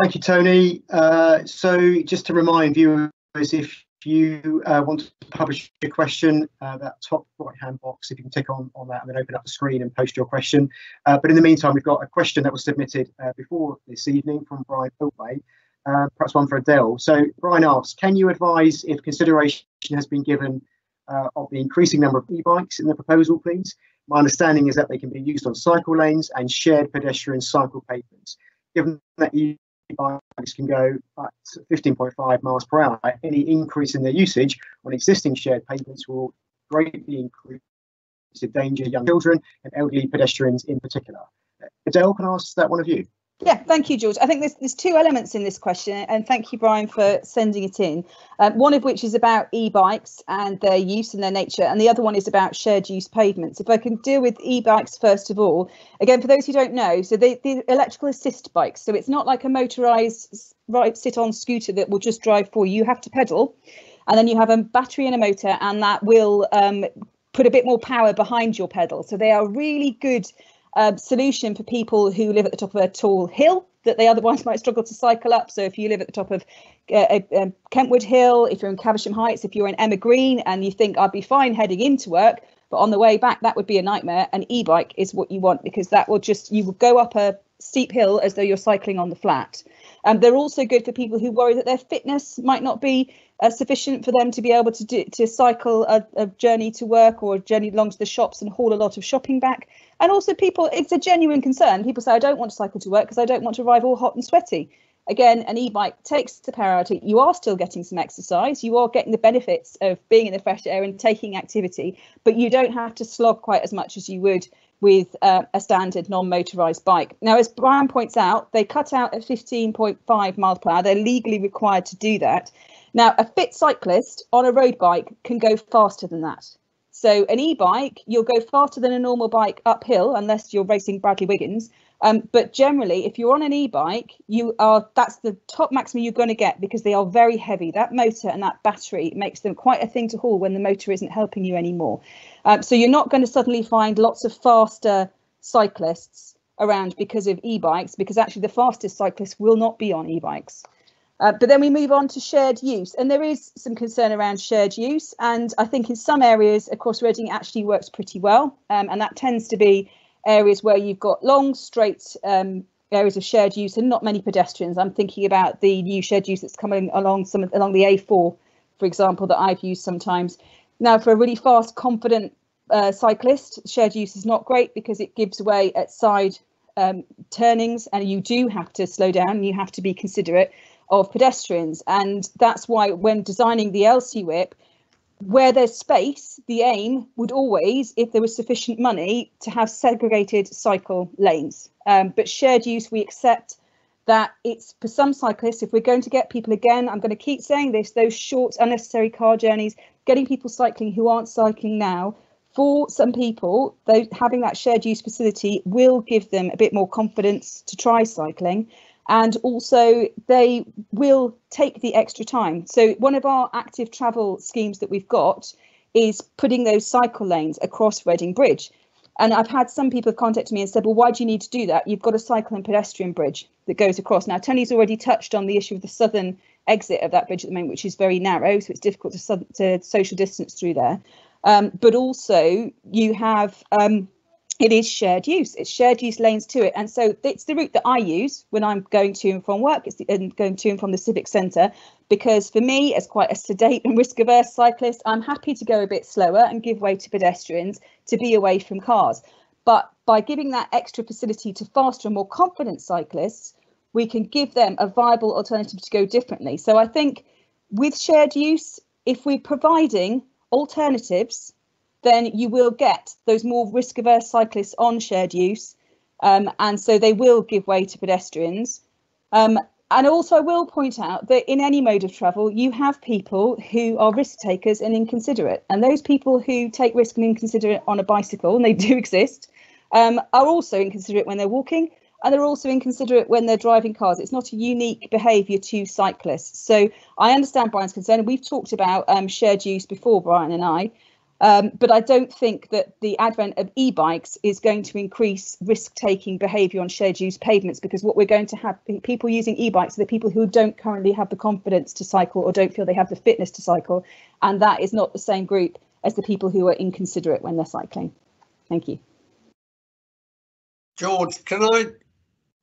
Thank you, Tony. Uh, so just to remind viewers, if you uh, want to publish your question, uh, that top right-hand box, if you can tick on, on that and then open up the screen and post your question. Uh, but in the meantime, we've got a question that was submitted uh, before this evening from Brian Oatway, uh, perhaps one for Adele. So Brian asks, can you advise if consideration has been given of the increasing number of e-bikes in the proposal, please? My understanding is that they can be used on cycle lanes and shared pedestrian cycle pavements. Given that e bikes can go at 15.5 miles per hour. Any increase in their usage on existing shared pavements will greatly increase the danger young children and elderly pedestrians in particular. Adele, can I ask that one of you? Yeah, thank you, George. I think there's there's two elements in this question, and thank you, Brian, for sending it in. Um, one of which is about e-bikes and their use and their nature, and the other one is about shared use pavements. If I can deal with e-bikes first of all, again, for those who don't know, so the the electrical assist bikes. So it's not like a motorised right sit-on scooter that will just drive for you. You have to pedal, and then you have a battery and a motor, and that will um, put a bit more power behind your pedal. So they are really good um, solution for people who live at the top of a tall hill that they otherwise might struggle to cycle up. So if you live at the top of uh, uh, Kentwood Hill, if you're in Caversham Heights, if you're in Emmer Green and you think I'd be fine heading into work, but on the way back that would be a nightmare. An e-bike is what you want because that will just you will go up a steep hill as though you're cycling on the flat. And they're also good for people who worry that their fitness might not be uh, sufficient for them to be able to do, to cycle a, a journey to work or a journey along to the shops and haul a lot of shopping back. And also, people, it's a genuine concern. People say, I don't want to cycle to work because I don't want to arrive all hot and sweaty. Again, an e-bike takes the priority. You are still getting some exercise. You are getting the benefits of being in the fresh air and taking activity, but you don't have to slog quite as much as you would with uh, a standard non-motorized bike. Now, as Brian points out, they cut out at 15.5 miles per hour. They're legally required to do that. Now, a fit cyclist on a road bike can go faster than that. So an e-bike, you'll go faster than a normal bike uphill, unless you're racing Bradley Wiggins. Um, but generally, if you're on an e-bike, you are that's the top maximum you're going to get because they are very heavy. That motor and that battery makes them quite a thing to haul when the motor isn't helping you anymore. Um, so you're not going to suddenly find lots of faster cyclists around because of e-bikes, because actually the fastest cyclists will not be on e-bikes. Uh, but then we move on to shared use, and there is some concern around shared use. And I think in some areas across Reading actually works pretty well, um, and that tends to be areas where you've got long, straight um, areas of shared use and not many pedestrians. I'm thinking about the new shared use that's coming along some along the A4, for example, that I've used sometimes. Now, for a really fast, confident uh, cyclist, shared use is not great because it gives way at side um, turnings, and you do have to slow down. You have to be considerate of pedestrians, and that's why when designing the LCWIP, where there's space, the aim would always, if there was sufficient money, to have segregated cycle lanes. Um, but shared use, we accept that it's for some cyclists, if we're going to get people again, I'm going to keep saying this, those short, unnecessary car journeys, getting people cycling who aren't cycling now, for some people, though having that shared use facility will give them a bit more confidence to try cycling and also they will take the extra time. So one of our active travel schemes that we've got is putting those cycle lanes across Reading Bridge. And I've had some people contact me and said, well, why do you need to do that? You've got a cycle and pedestrian bridge that goes across. Now, Tony's already touched on the issue of the southern exit of that bridge at the moment, which is very narrow, so it's difficult to, to social distance through there. Um, but also you have um, it is shared use. It's shared use lanes to it. And so it's the route that I use when I'm going to and from work it's the, and going to and from the civic centre. Because for me, as quite a sedate and risk averse cyclist, I'm happy to go a bit slower and give way to pedestrians to be away from cars. But by giving that extra facility to faster and more confident cyclists, we can give them a viable alternative to go differently. So I think with shared use, if we're providing alternatives then you will get those more risk averse cyclists on shared use. Um, and so they will give way to pedestrians. Um, and also, I will point out that in any mode of travel, you have people who are risk takers and inconsiderate. And those people who take risk and inconsiderate on a bicycle, and they do exist, um, are also inconsiderate when they're walking. And they're also inconsiderate when they're driving cars. It's not a unique behaviour to cyclists. So I understand Brian's concern. We've talked about um, shared use before, Brian and I. Um, but I don't think that the advent of e-bikes is going to increase risk-taking behaviour on shared use pavements because what we're going to have people using e-bikes are the people who don't currently have the confidence to cycle or don't feel they have the fitness to cycle, and that is not the same group as the people who are inconsiderate when they're cycling. Thank you. George, can I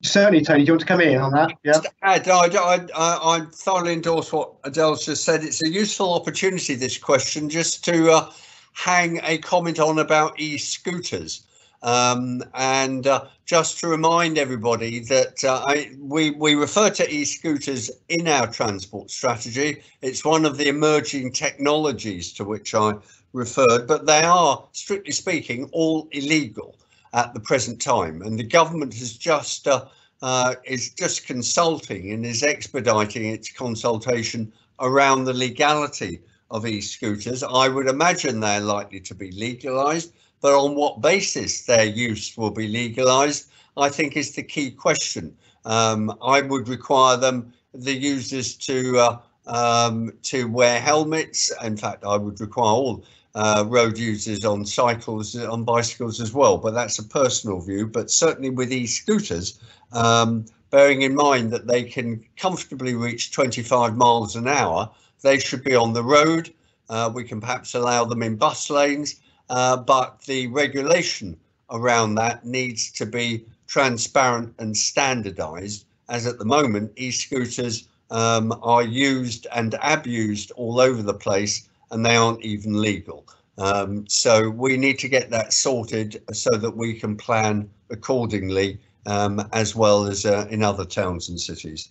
Certainly, Tony. Do you want to come in on that? Yeah. Add, I, I, I, I thoroughly endorse what Adele's just said. It's a useful opportunity, this question, just to uh, hang a comment on about e-scooters. Um, and uh, just to remind everybody that uh, I, we, we refer to e-scooters in our transport strategy. It's one of the emerging technologies to which I referred, but they are, strictly speaking, all illegal at the present time. And the government has just uh, uh, is just consulting and is expediting its consultation around the legality of e-scooters. I would imagine they're likely to be legalised, but on what basis their use will be legalised, I think is the key question. Um, I would require them, the users, to uh, um, to wear helmets. In fact, I would require all uh, road users on cycles, on bicycles as well. But that's a personal view. But certainly with e-scooters, um, bearing in mind that they can comfortably reach 25 miles an hour, they should be on the road. Uh, we can perhaps allow them in bus lanes, uh, but the regulation around that needs to be transparent and standardized as at the moment e-scooters um, are used and abused all over the place and they aren't even legal. Um, so we need to get that sorted so that we can plan accordingly um, as well as uh, in other towns and cities.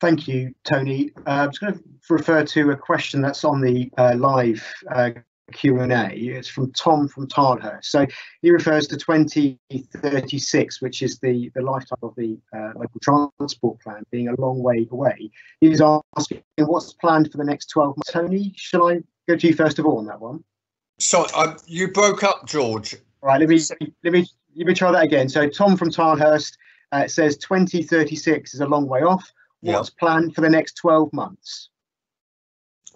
Thank you, Tony. Uh, I'm just going to refer to a question that's on the uh, live uh, Q&A. It's from Tom from Tilehurst. So he refers to 2036, which is the, the lifetime of the uh, local transport plan being a long way away. He's asking what's planned for the next 12 months. Tony, shall I go to you first of all on that one? So uh, you broke up, George. All right, let me, let me, let me try that again. So Tom from Tilehurst uh, says 2036 is a long way off what's yep. planned for the next 12 months?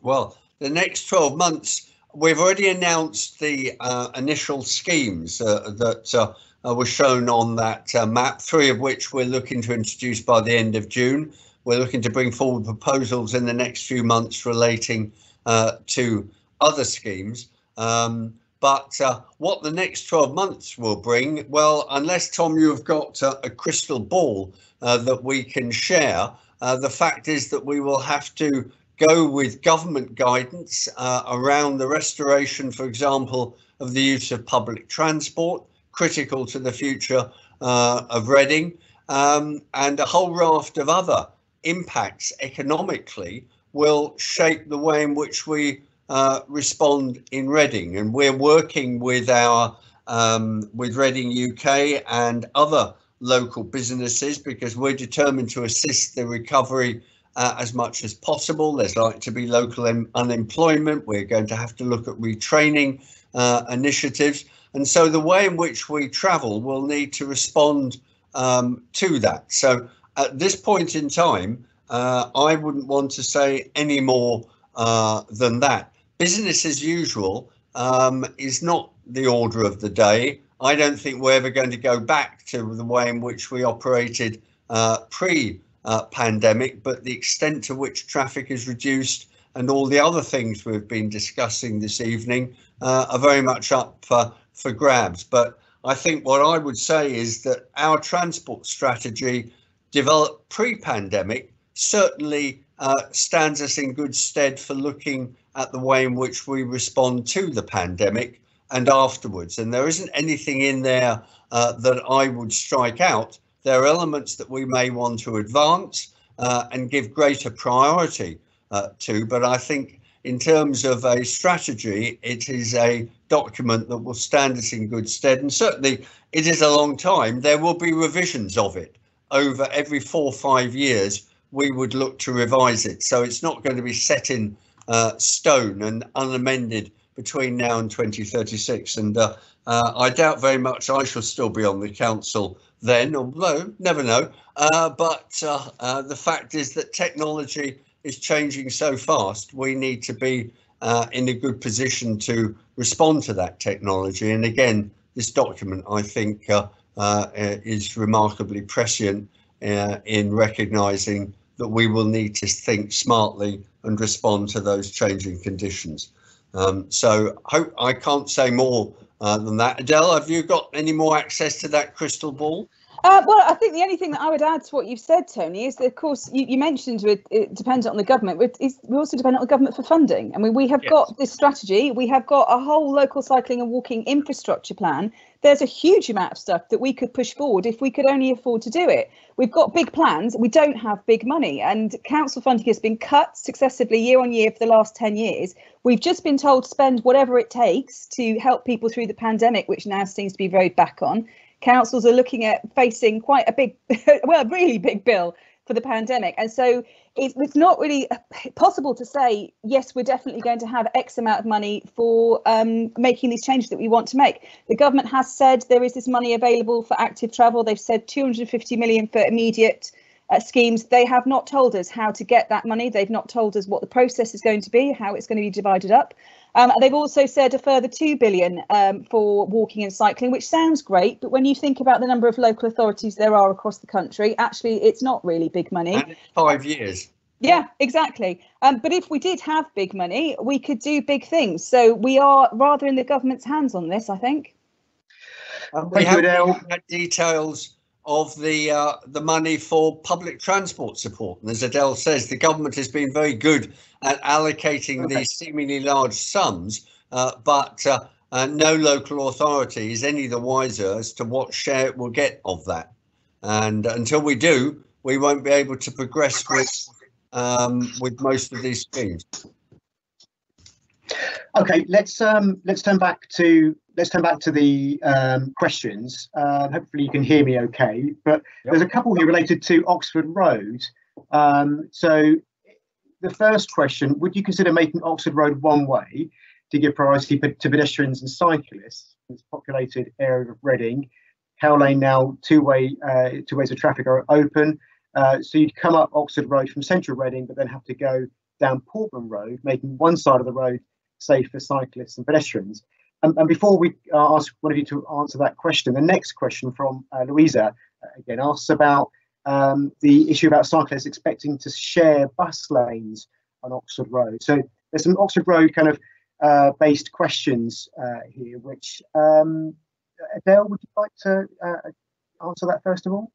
Well, the next 12 months, we've already announced the uh, initial schemes uh, that uh, were shown on that uh, map, three of which we're looking to introduce by the end of June. We're looking to bring forward proposals in the next few months relating uh, to other schemes. Um, but uh, what the next 12 months will bring, well, unless, Tom, you have got a crystal ball that we can share, uh, the fact is that we will have to go with government guidance uh, around the restoration, for example, of the use of public transport, critical to the future uh, of Reading, um, and a whole raft of other impacts economically will shape the way in which we uh, respond in Reading. And we're working with our um, with Reading UK and other local businesses because we're determined to assist the recovery uh, as much as possible. There's likely to be local unemployment. We're going to have to look at retraining uh, initiatives. And so the way in which we travel will need to respond um, to that. So at this point in time, uh, I wouldn't want to say any more uh, than that. Business as usual um, is not the order of the day. I don't think we're ever going to go back to the way in which we operated uh, pre uh, pandemic, but the extent to which traffic is reduced and all the other things we've been discussing this evening uh, are very much up for grabs. But I think what I would say is that our transport strategy developed pre-pandemic certainly uh, stands us in good stead for looking at the way in which we respond to the pandemic and afterwards. And there isn't anything in there uh, that I would strike out. There are elements that we may want to advance uh, and give greater priority uh, to, but I think in terms of a strategy, it is a document that will stand us in good stead. And certainly it is a long time. There will be revisions of it over every four or five years. We would look to revise it. So it's not going to be set in uh, stone and unamended between now and 2036. And uh, uh, I doubt very much I shall still be on the council then, although never know. Uh, but uh, uh, the fact is that technology is changing so fast, we need to be uh, in a good position to respond to that technology. And again, this document, I think, is remarkably prescient in recognising that we will need to think smartly and respond to those changing conditions. Um, so hope I can't say more uh, than that. Adele, have you got any more access to that crystal ball? Uh, well, I think the only thing that I would add to what you've said, Tony, is that, of course, you, you mentioned it, it depends on the government. we also depend on the government for funding. I mean, we have yes. got this strategy. We have got a whole local cycling and walking infrastructure plan. There's a huge amount of stuff that we could push forward if we could only afford to do it. We've got big plans. We don't have big money, and council funding has been cut successively year on year for the last 10 years. We've just been told to spend whatever it takes to help people through the pandemic, which now seems to be very back on councils are looking at facing quite a big, well, a really big bill for the pandemic. And so it's, it's not really possible to say, yes, we're definitely going to have X amount of money for um, making these changes that we want to make. The government has said there is this money available for active travel. They've said 250 million for immediate uh, schemes. They have not told us how to get that money. They've not told us what the process is going to be, how it's going to be divided up. Um, they've also said a further two billion um, for walking and cycling, which sounds great, but when you think about the number of local authorities there are across the country, actually, it's not really big money. five years. Yeah, exactly. Um, but if we did have big money, we could do big things. So we are rather in the government's hands on this, I think. Um, we have had details of the uh, the money for public transport support. And as Adele says, the government has been very good at allocating okay. these seemingly large sums, uh, but uh, uh, no local authority is any the wiser as to what share it will get of that. And until we do, we won't be able to progress with um, with most of these schemes. Okay, let's um, let's turn back to let's turn back to the um, questions. Uh, hopefully you can hear me okay. But yep. there's a couple here related to Oxford Road. Um, so the first question, would you consider making Oxford Road one way to give priority to pedestrians and cyclists? It's populated area of Reading. Cow Lane now two way uh, two ways of traffic are open. Uh, so you'd come up Oxford Road from central Reading, but then have to go down Portman Road, making one side of the road safe for cyclists and pedestrians. And, and before we uh, ask one of you to answer that question, the next question from uh, Louisa uh, again asks about um, the issue about cyclists expecting to share bus lanes on Oxford Road. So there's some Oxford Road kind of uh, based questions uh, here, which um, Adele, would you like to uh, answer that first of all?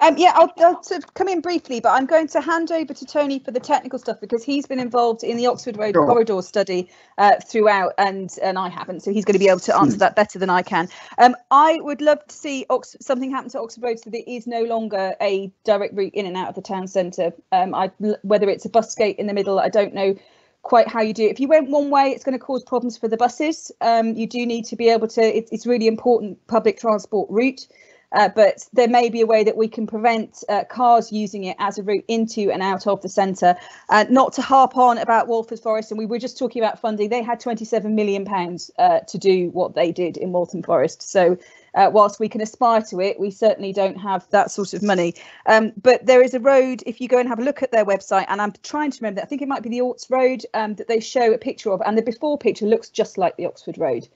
Um, yeah, I'll, I'll sort of come in briefly, but I'm going to hand over to Tony for the technical stuff because he's been involved in the Oxford Road sure. corridor study uh, throughout, and and I haven't, so he's going to be able to answer that better than I can. Um, I would love to see Ox- something happen to Oxford Road so that it is no longer a direct route in and out of the town centre. Um, I whether it's a bus gate in the middle, I don't know quite how you do it. If you went one way, it's going to cause problems for the buses. Um, you do need to be able to. It, it's really important public transport route. Uh, but there may be a way that we can prevent uh, cars using it as a route into and out of the centre. Uh, not to harp on about Waltham Forest, and we were just talking about funding. They had 27 million pounds uh, to do what they did in Waltham Forest. So. Uh, whilst we can aspire to it, we certainly don't have that sort of money. Um, but there is a road, if you go and have a look at their website, and I'm trying to remember that, I think it might be the Orts Road um, that they show a picture of, and the before picture looks just like the Oxford Road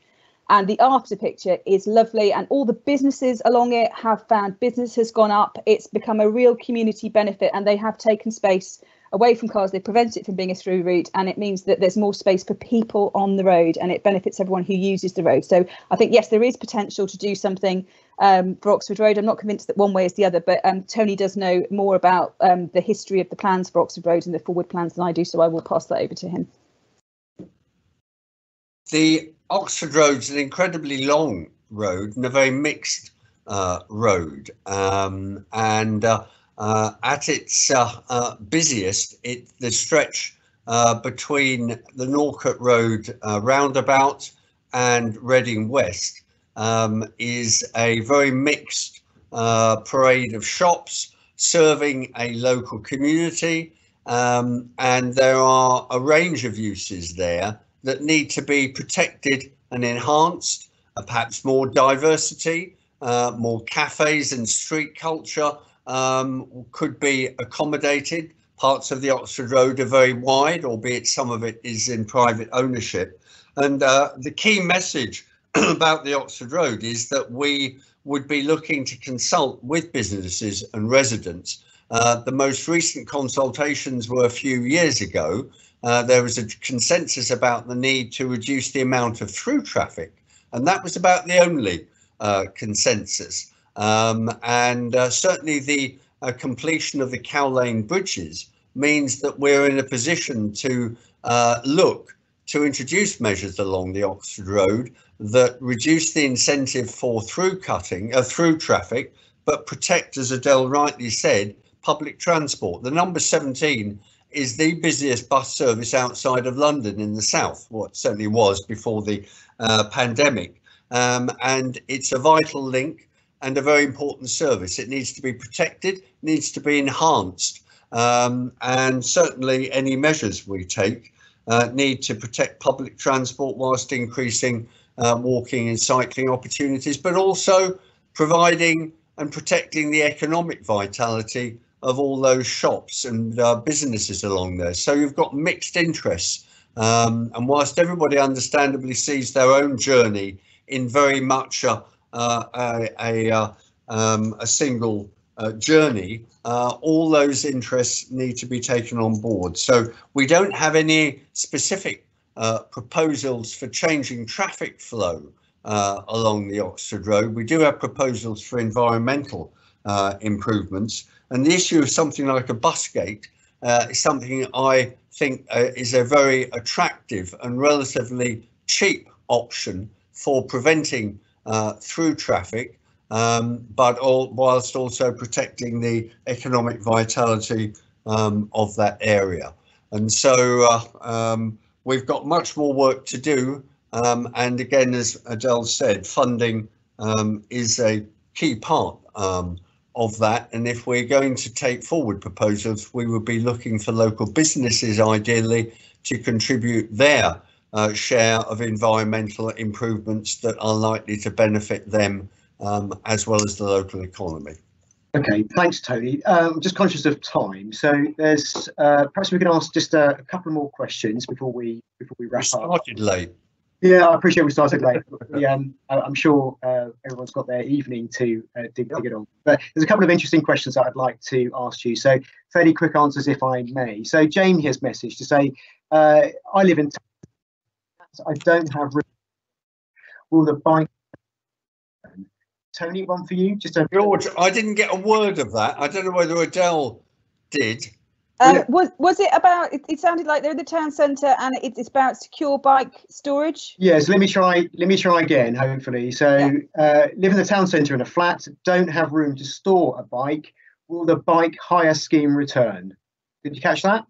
and the after picture is lovely and all the businesses along it have found business has gone up it's become a real community benefit and they have taken space away from cars, they prevent it from being a through route, and it means that there's more space for people on the road and it benefits everyone who uses the road. So I think, yes, there is potential to do something um, for Oxford Road. I'm not convinced that one way is the other, but um, Tony does know more about um, the history of the plans for Oxford Road and the forward plans than I do, so I will pass that over to him. The Oxford Road's an incredibly long road and a very mixed uh, road. Um, and uh, uh, at its uh, uh, busiest, it the stretch uh, between the Norcot Road roundabout and Reading West um, is a very mixed parade of shops serving a local community. Um, and there are a range of uses there that need to be protected and enhanced, uh, perhaps more diversity, uh, more cafes and street culture um, could be accommodated. Parts of the Oxford Road are very wide, albeit some of it is in private ownership. And uh, the key message about the Oxford Road is that we would be looking to consult with businesses and residents. Uh, the most recent consultations were a few years ago, uh, there was a consensus about the need to reduce the amount of through traffic, and that was about the only uh, consensus. Um, and uh, certainly the uh, completion of the Cow Lane bridges means that we're in a position to uh, look to introduce measures along the Oxford Road that reduce the incentive for through cutting, uh, through traffic, but protect, as Adele rightly said, public transport. The number 17 is the busiest bus service outside of London in the south, what certainly was before the uh, pandemic. Um, and it's a vital link and a very important service. It needs to be protected, needs to be enhanced. Um, and certainly any measures we take uh, need to protect public transport whilst increasing uh, walking and cycling opportunities, but also providing and protecting the economic vitality of all those shops and uh, businesses along there. So you've got mixed interests. Um, and whilst everybody understandably sees their own journey in very much a, uh, a, a, uh, um, a single uh, journey, uh, all those interests need to be taken on board. So we don't have any specific uh, proposals for changing traffic flow along the Oxford Road. We do have proposals for environmental improvements. And the issue of something like a bus gate uh, is something I think uh, is a very attractive and relatively cheap option for preventing uh, through traffic, um, but all, whilst also protecting the economic vitality um, of that area. And so uh, um, we've got much more work to do. Um, and again, as Adele said, funding um, is a key part um, of that. And if we're going to take forward proposals, we would be looking for local businesses ideally to contribute their uh, share of environmental improvements that are likely to benefit them um, as well as the local economy. Okay, thanks, Tony. Um, just conscious of time, so there's uh, perhaps we can ask just a, a, couple more questions before we before we wrap we started up. late. Yeah, I appreciate we started late. yeah, um, I'm sure uh, everyone's got their evening to uh, dig, dig, it on. But there's a couple of interesting questions that I'd like to ask you. So fairly quick answers, if I may. So Jamie has message to say, uh, I live in. I don't have. Will the bike? Tony, one for you. Just a George. I didn't get a word of that. I don't know whether Adele did. Um, was was it about? It, it, sounded like they're in the town centre, and it, it's about secure bike storage. Yes, let me try. Let me try again. Hopefully, so yeah. uh, live in the town centre in a flat, don't have room to store a bike. Will the bike hire scheme return? Did you catch that?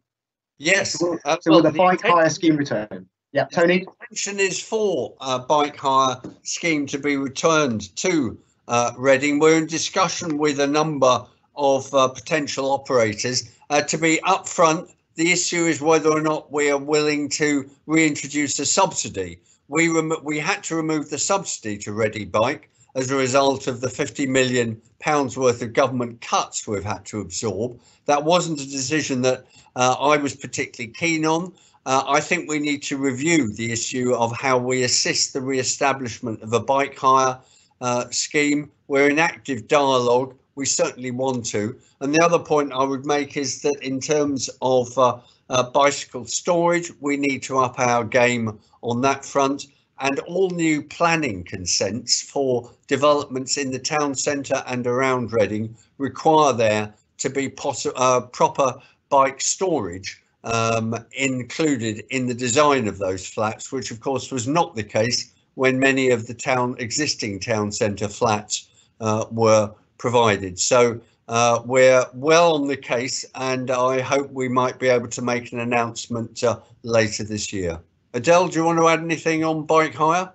Yes. So will, uh, so will the, the bike hire scheme return? Yeah, Tony. The intention is for a bike hire scheme to be returned to uh, Reading. We're in discussion with a number of uh, potential operators uh, to be upfront, the issue is whether or not we are willing to reintroduce a subsidy. We we had to remove the subsidy to Ready Bike as a result of the 50 million pounds worth of government cuts we've had to absorb. That wasn't a decision that uh, I was particularly keen on. Uh, I think we need to review the issue of how we assist the re-establishment of a bike hire uh, scheme. We're in active dialogue we certainly want to. And the other point I would make is that in terms of uh, uh, bicycle storage, we need to up our game on that front. And all new planning consents for developments in the town centre and around Reading require there to be uh, proper bike storage um, included in the design of those flats, which of course was not the case when many of the town existing town centre flats uh, were provided. So uh, we're well on the case and I hope we might be able to make an announcement uh, later this year. Adele, do you want to add anything on bike hire?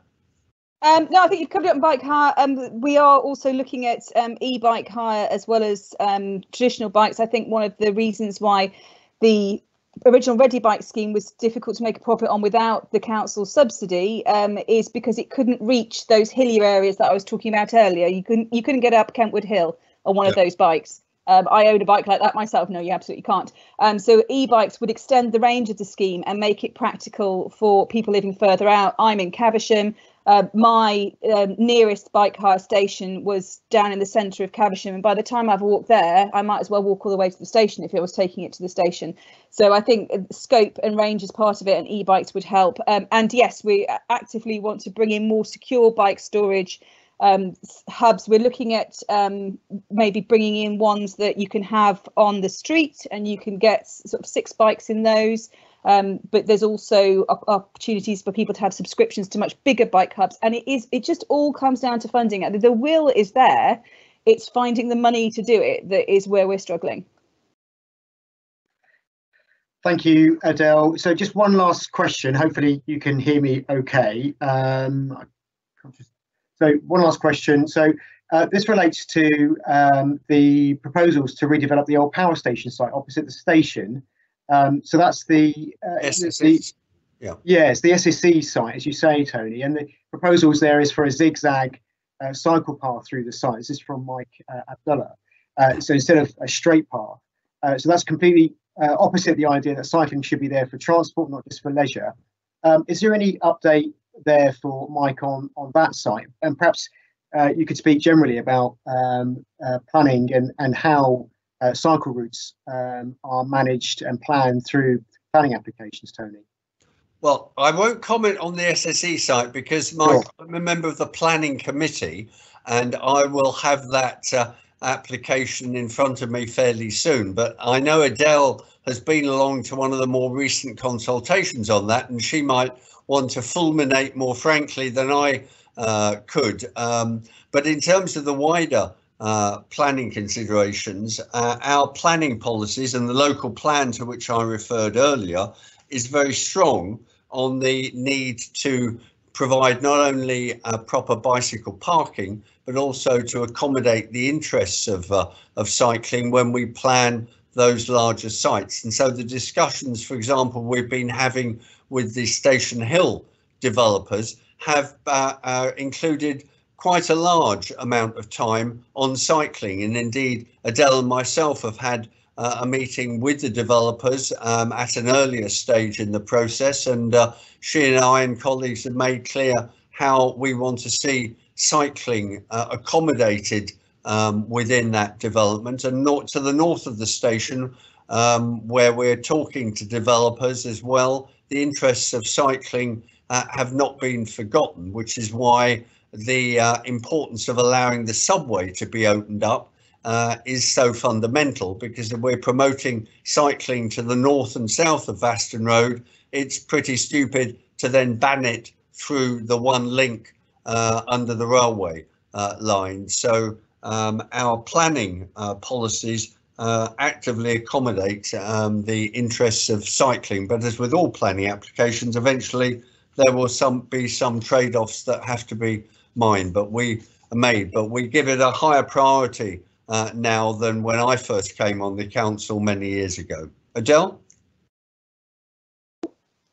Um, no, I think you've covered it on bike hire. Um, we are also looking at um, e-bike hire as well as um, traditional bikes. I think one of the reasons why the original Ready Bike scheme was difficult to make a profit on without the council subsidy um, is because it couldn't reach those hillier areas that I was talking about earlier. You couldn't you couldn't get up Kentwood Hill on one of those bikes. Um, I own a bike like that myself. No, you absolutely can't. Um, so e-bikes would extend the range of the scheme and make it practical for people living further out. I'm in Caversham. Uh, my um, nearest bike hire station was down in the centre of Caversham, and by the time I've walked there, I might as well walk all the way to the station if it was taking it to the station. So I think scope and range is part of it, and e-bikes would help. Um, and yes, we actively want to bring in more secure bike storage um, hubs. We're looking at um, maybe bringing in ones that you can have on the street, and you can get sort of six bikes in those. Um, but there's also opportunities for people to have subscriptions to much bigger bike hubs, and it is it just all comes down to funding. The will is there; it's finding the money to do it that is where we're struggling. Thank you, Adele. So just one last question. Hopefully you can hear me okay. Um, so one last question. So uh, this relates to um, the proposals to redevelop the old power station site opposite the station. Um, so that's the, uh, the yeah. Yes, the SSE site, as you say, Tony. And the proposals there is for a zigzag uh, cycle path through the site. This is from Mike uh, Abdullah. Uh, so instead of a straight path. Uh, so that's completely uh, opposite the idea that cycling should be there for transport, not just for leisure. Um, is there any update there for Mike on, on that site? And perhaps you could speak generally about um, planning and, and how uh, cycle routes um, are managed and planned through planning applications, Tony? Well, I won't comment on the SSE site because my, sure. I'm a member of the planning committee and I will have that uh, application in front of me fairly soon. But I know Adele has been along to one of the more recent consultations on that and she might want to fulminate more frankly than I uh, could. Um, but in terms of the wider uh, planning considerations, uh, our planning policies and the local plan to which I referred earlier is very strong on the need to provide not only a proper bicycle parking, but also to accommodate the interests of, uh, of cycling when we plan those larger sites. And so the discussions, for example, we've been having with the Station Hill developers have uh, uh, included quite a large amount of time on cycling. And indeed, Adele and myself have had uh, a meeting with the developers um, at an earlier stage in the process. And uh, she and I and colleagues have made clear how we want to see cycling uh, accommodated um, within that development. And not to the north of the station, um, where we're talking to developers as well, the interests of cycling uh, have not been forgotten, which is why the uh, importance of allowing the subway to be opened up uh, is so fundamental because if we're promoting cycling to the north and south of Vastern Road, it's pretty stupid to then ban it through the one link uh, under the railway uh, line. So um, our planning uh, policies uh, actively accommodate um, the interests of cycling, but as with all planning applications, eventually there will some be some trade-offs that have to be mine, but we made, but we give it a higher priority uh, now than when I first came on the council many years ago. Adele?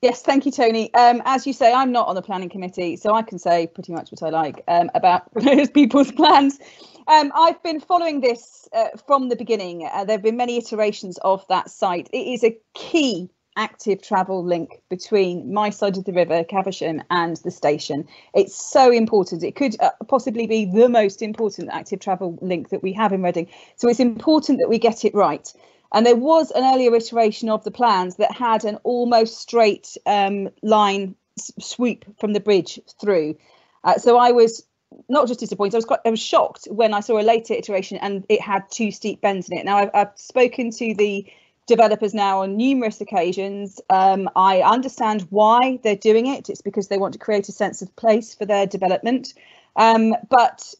Yes, thank you, Tony. Um, as you say, I'm not on the planning committee, so I can say pretty much what I like um, about people's plans. Um, I've been following this uh, from the beginning. Uh, there have been many iterations of that site. It is a key active travel link between my side of the river, Caversham, and the station. It's so important. It could uh, possibly be the most important active travel link that we have in Reading. So it's important that we get it right. And there was an earlier iteration of the plans that had an almost straight um, line sweep from the bridge through. Uh, so I was not just disappointed, I was quite I was shocked when I saw a later iteration and it had two steep bends in it. Now I've, I've spoken to the developers now on numerous occasions. Um, I understand why they're doing it. It's because they want to create a sense of place for their development. Um, but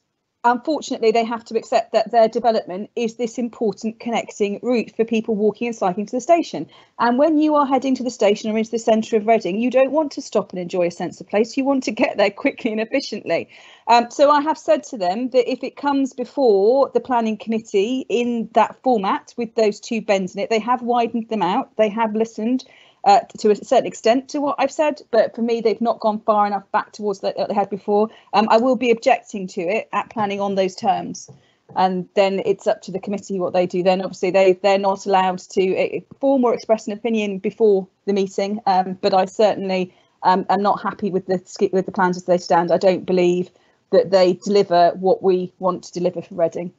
unfortunately, they have to accept that their development is this important connecting route for people walking and cycling to the station. And when you are heading to the station or into the centre of Reading, you don't want to stop and enjoy a sense of place. You want to get there quickly and efficiently. Um, so I have said to them that if it comes before the planning committee in that format with those two bends in it, they have widened them out. They have listened uh, to a certain extent to what I've said, but for me, they've not gone far enough back towards what they had before. Um, I will be objecting to it at planning on those terms. And then it's up to the committee what they do. Then obviously they they're not allowed to uh, form or express an opinion before the meeting. Um, but I certainly um, am not happy with the with the plans as they stand. I don't believe that they deliver what we want to deliver for Reading.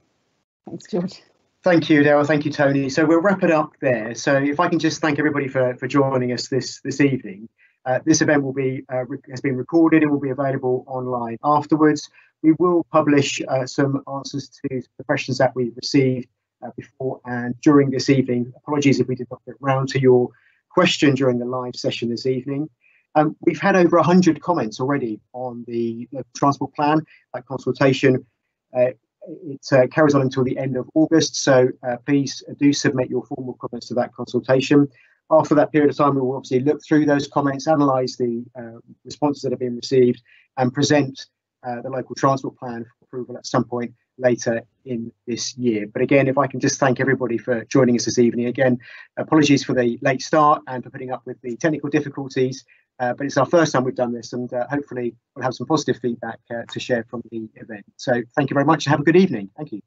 Thanks, George. Thank you, Daryl. Thank you, Tony. So we'll wrap it up there. So if I can just thank everybody for, for joining us this this evening. Uh, this event will be uh, has been recorded and will be available online afterwards. We will publish uh, some answers to the questions that we received uh, before and during this evening. Apologies if we did not get round to your question during the live session this evening. Um, we've had over 100 comments already on the transport plan. That consultation uh, it uh, carries on until the end of August, so uh, please do submit your formal comments to that consultation. After that period of time, we will obviously look through those comments, analyse the uh, responses that have been received, and present uh, the local transport plan for approval at some point later in this year. But again, if I can just thank everybody for joining us this evening. Again, apologies for the late start and for putting up with the technical difficulties. Uh, but it's our first time we've done this, and uh, hopefully we'll have some positive feedback uh, to share from the event. So thank you very much and have a good evening. Thank you.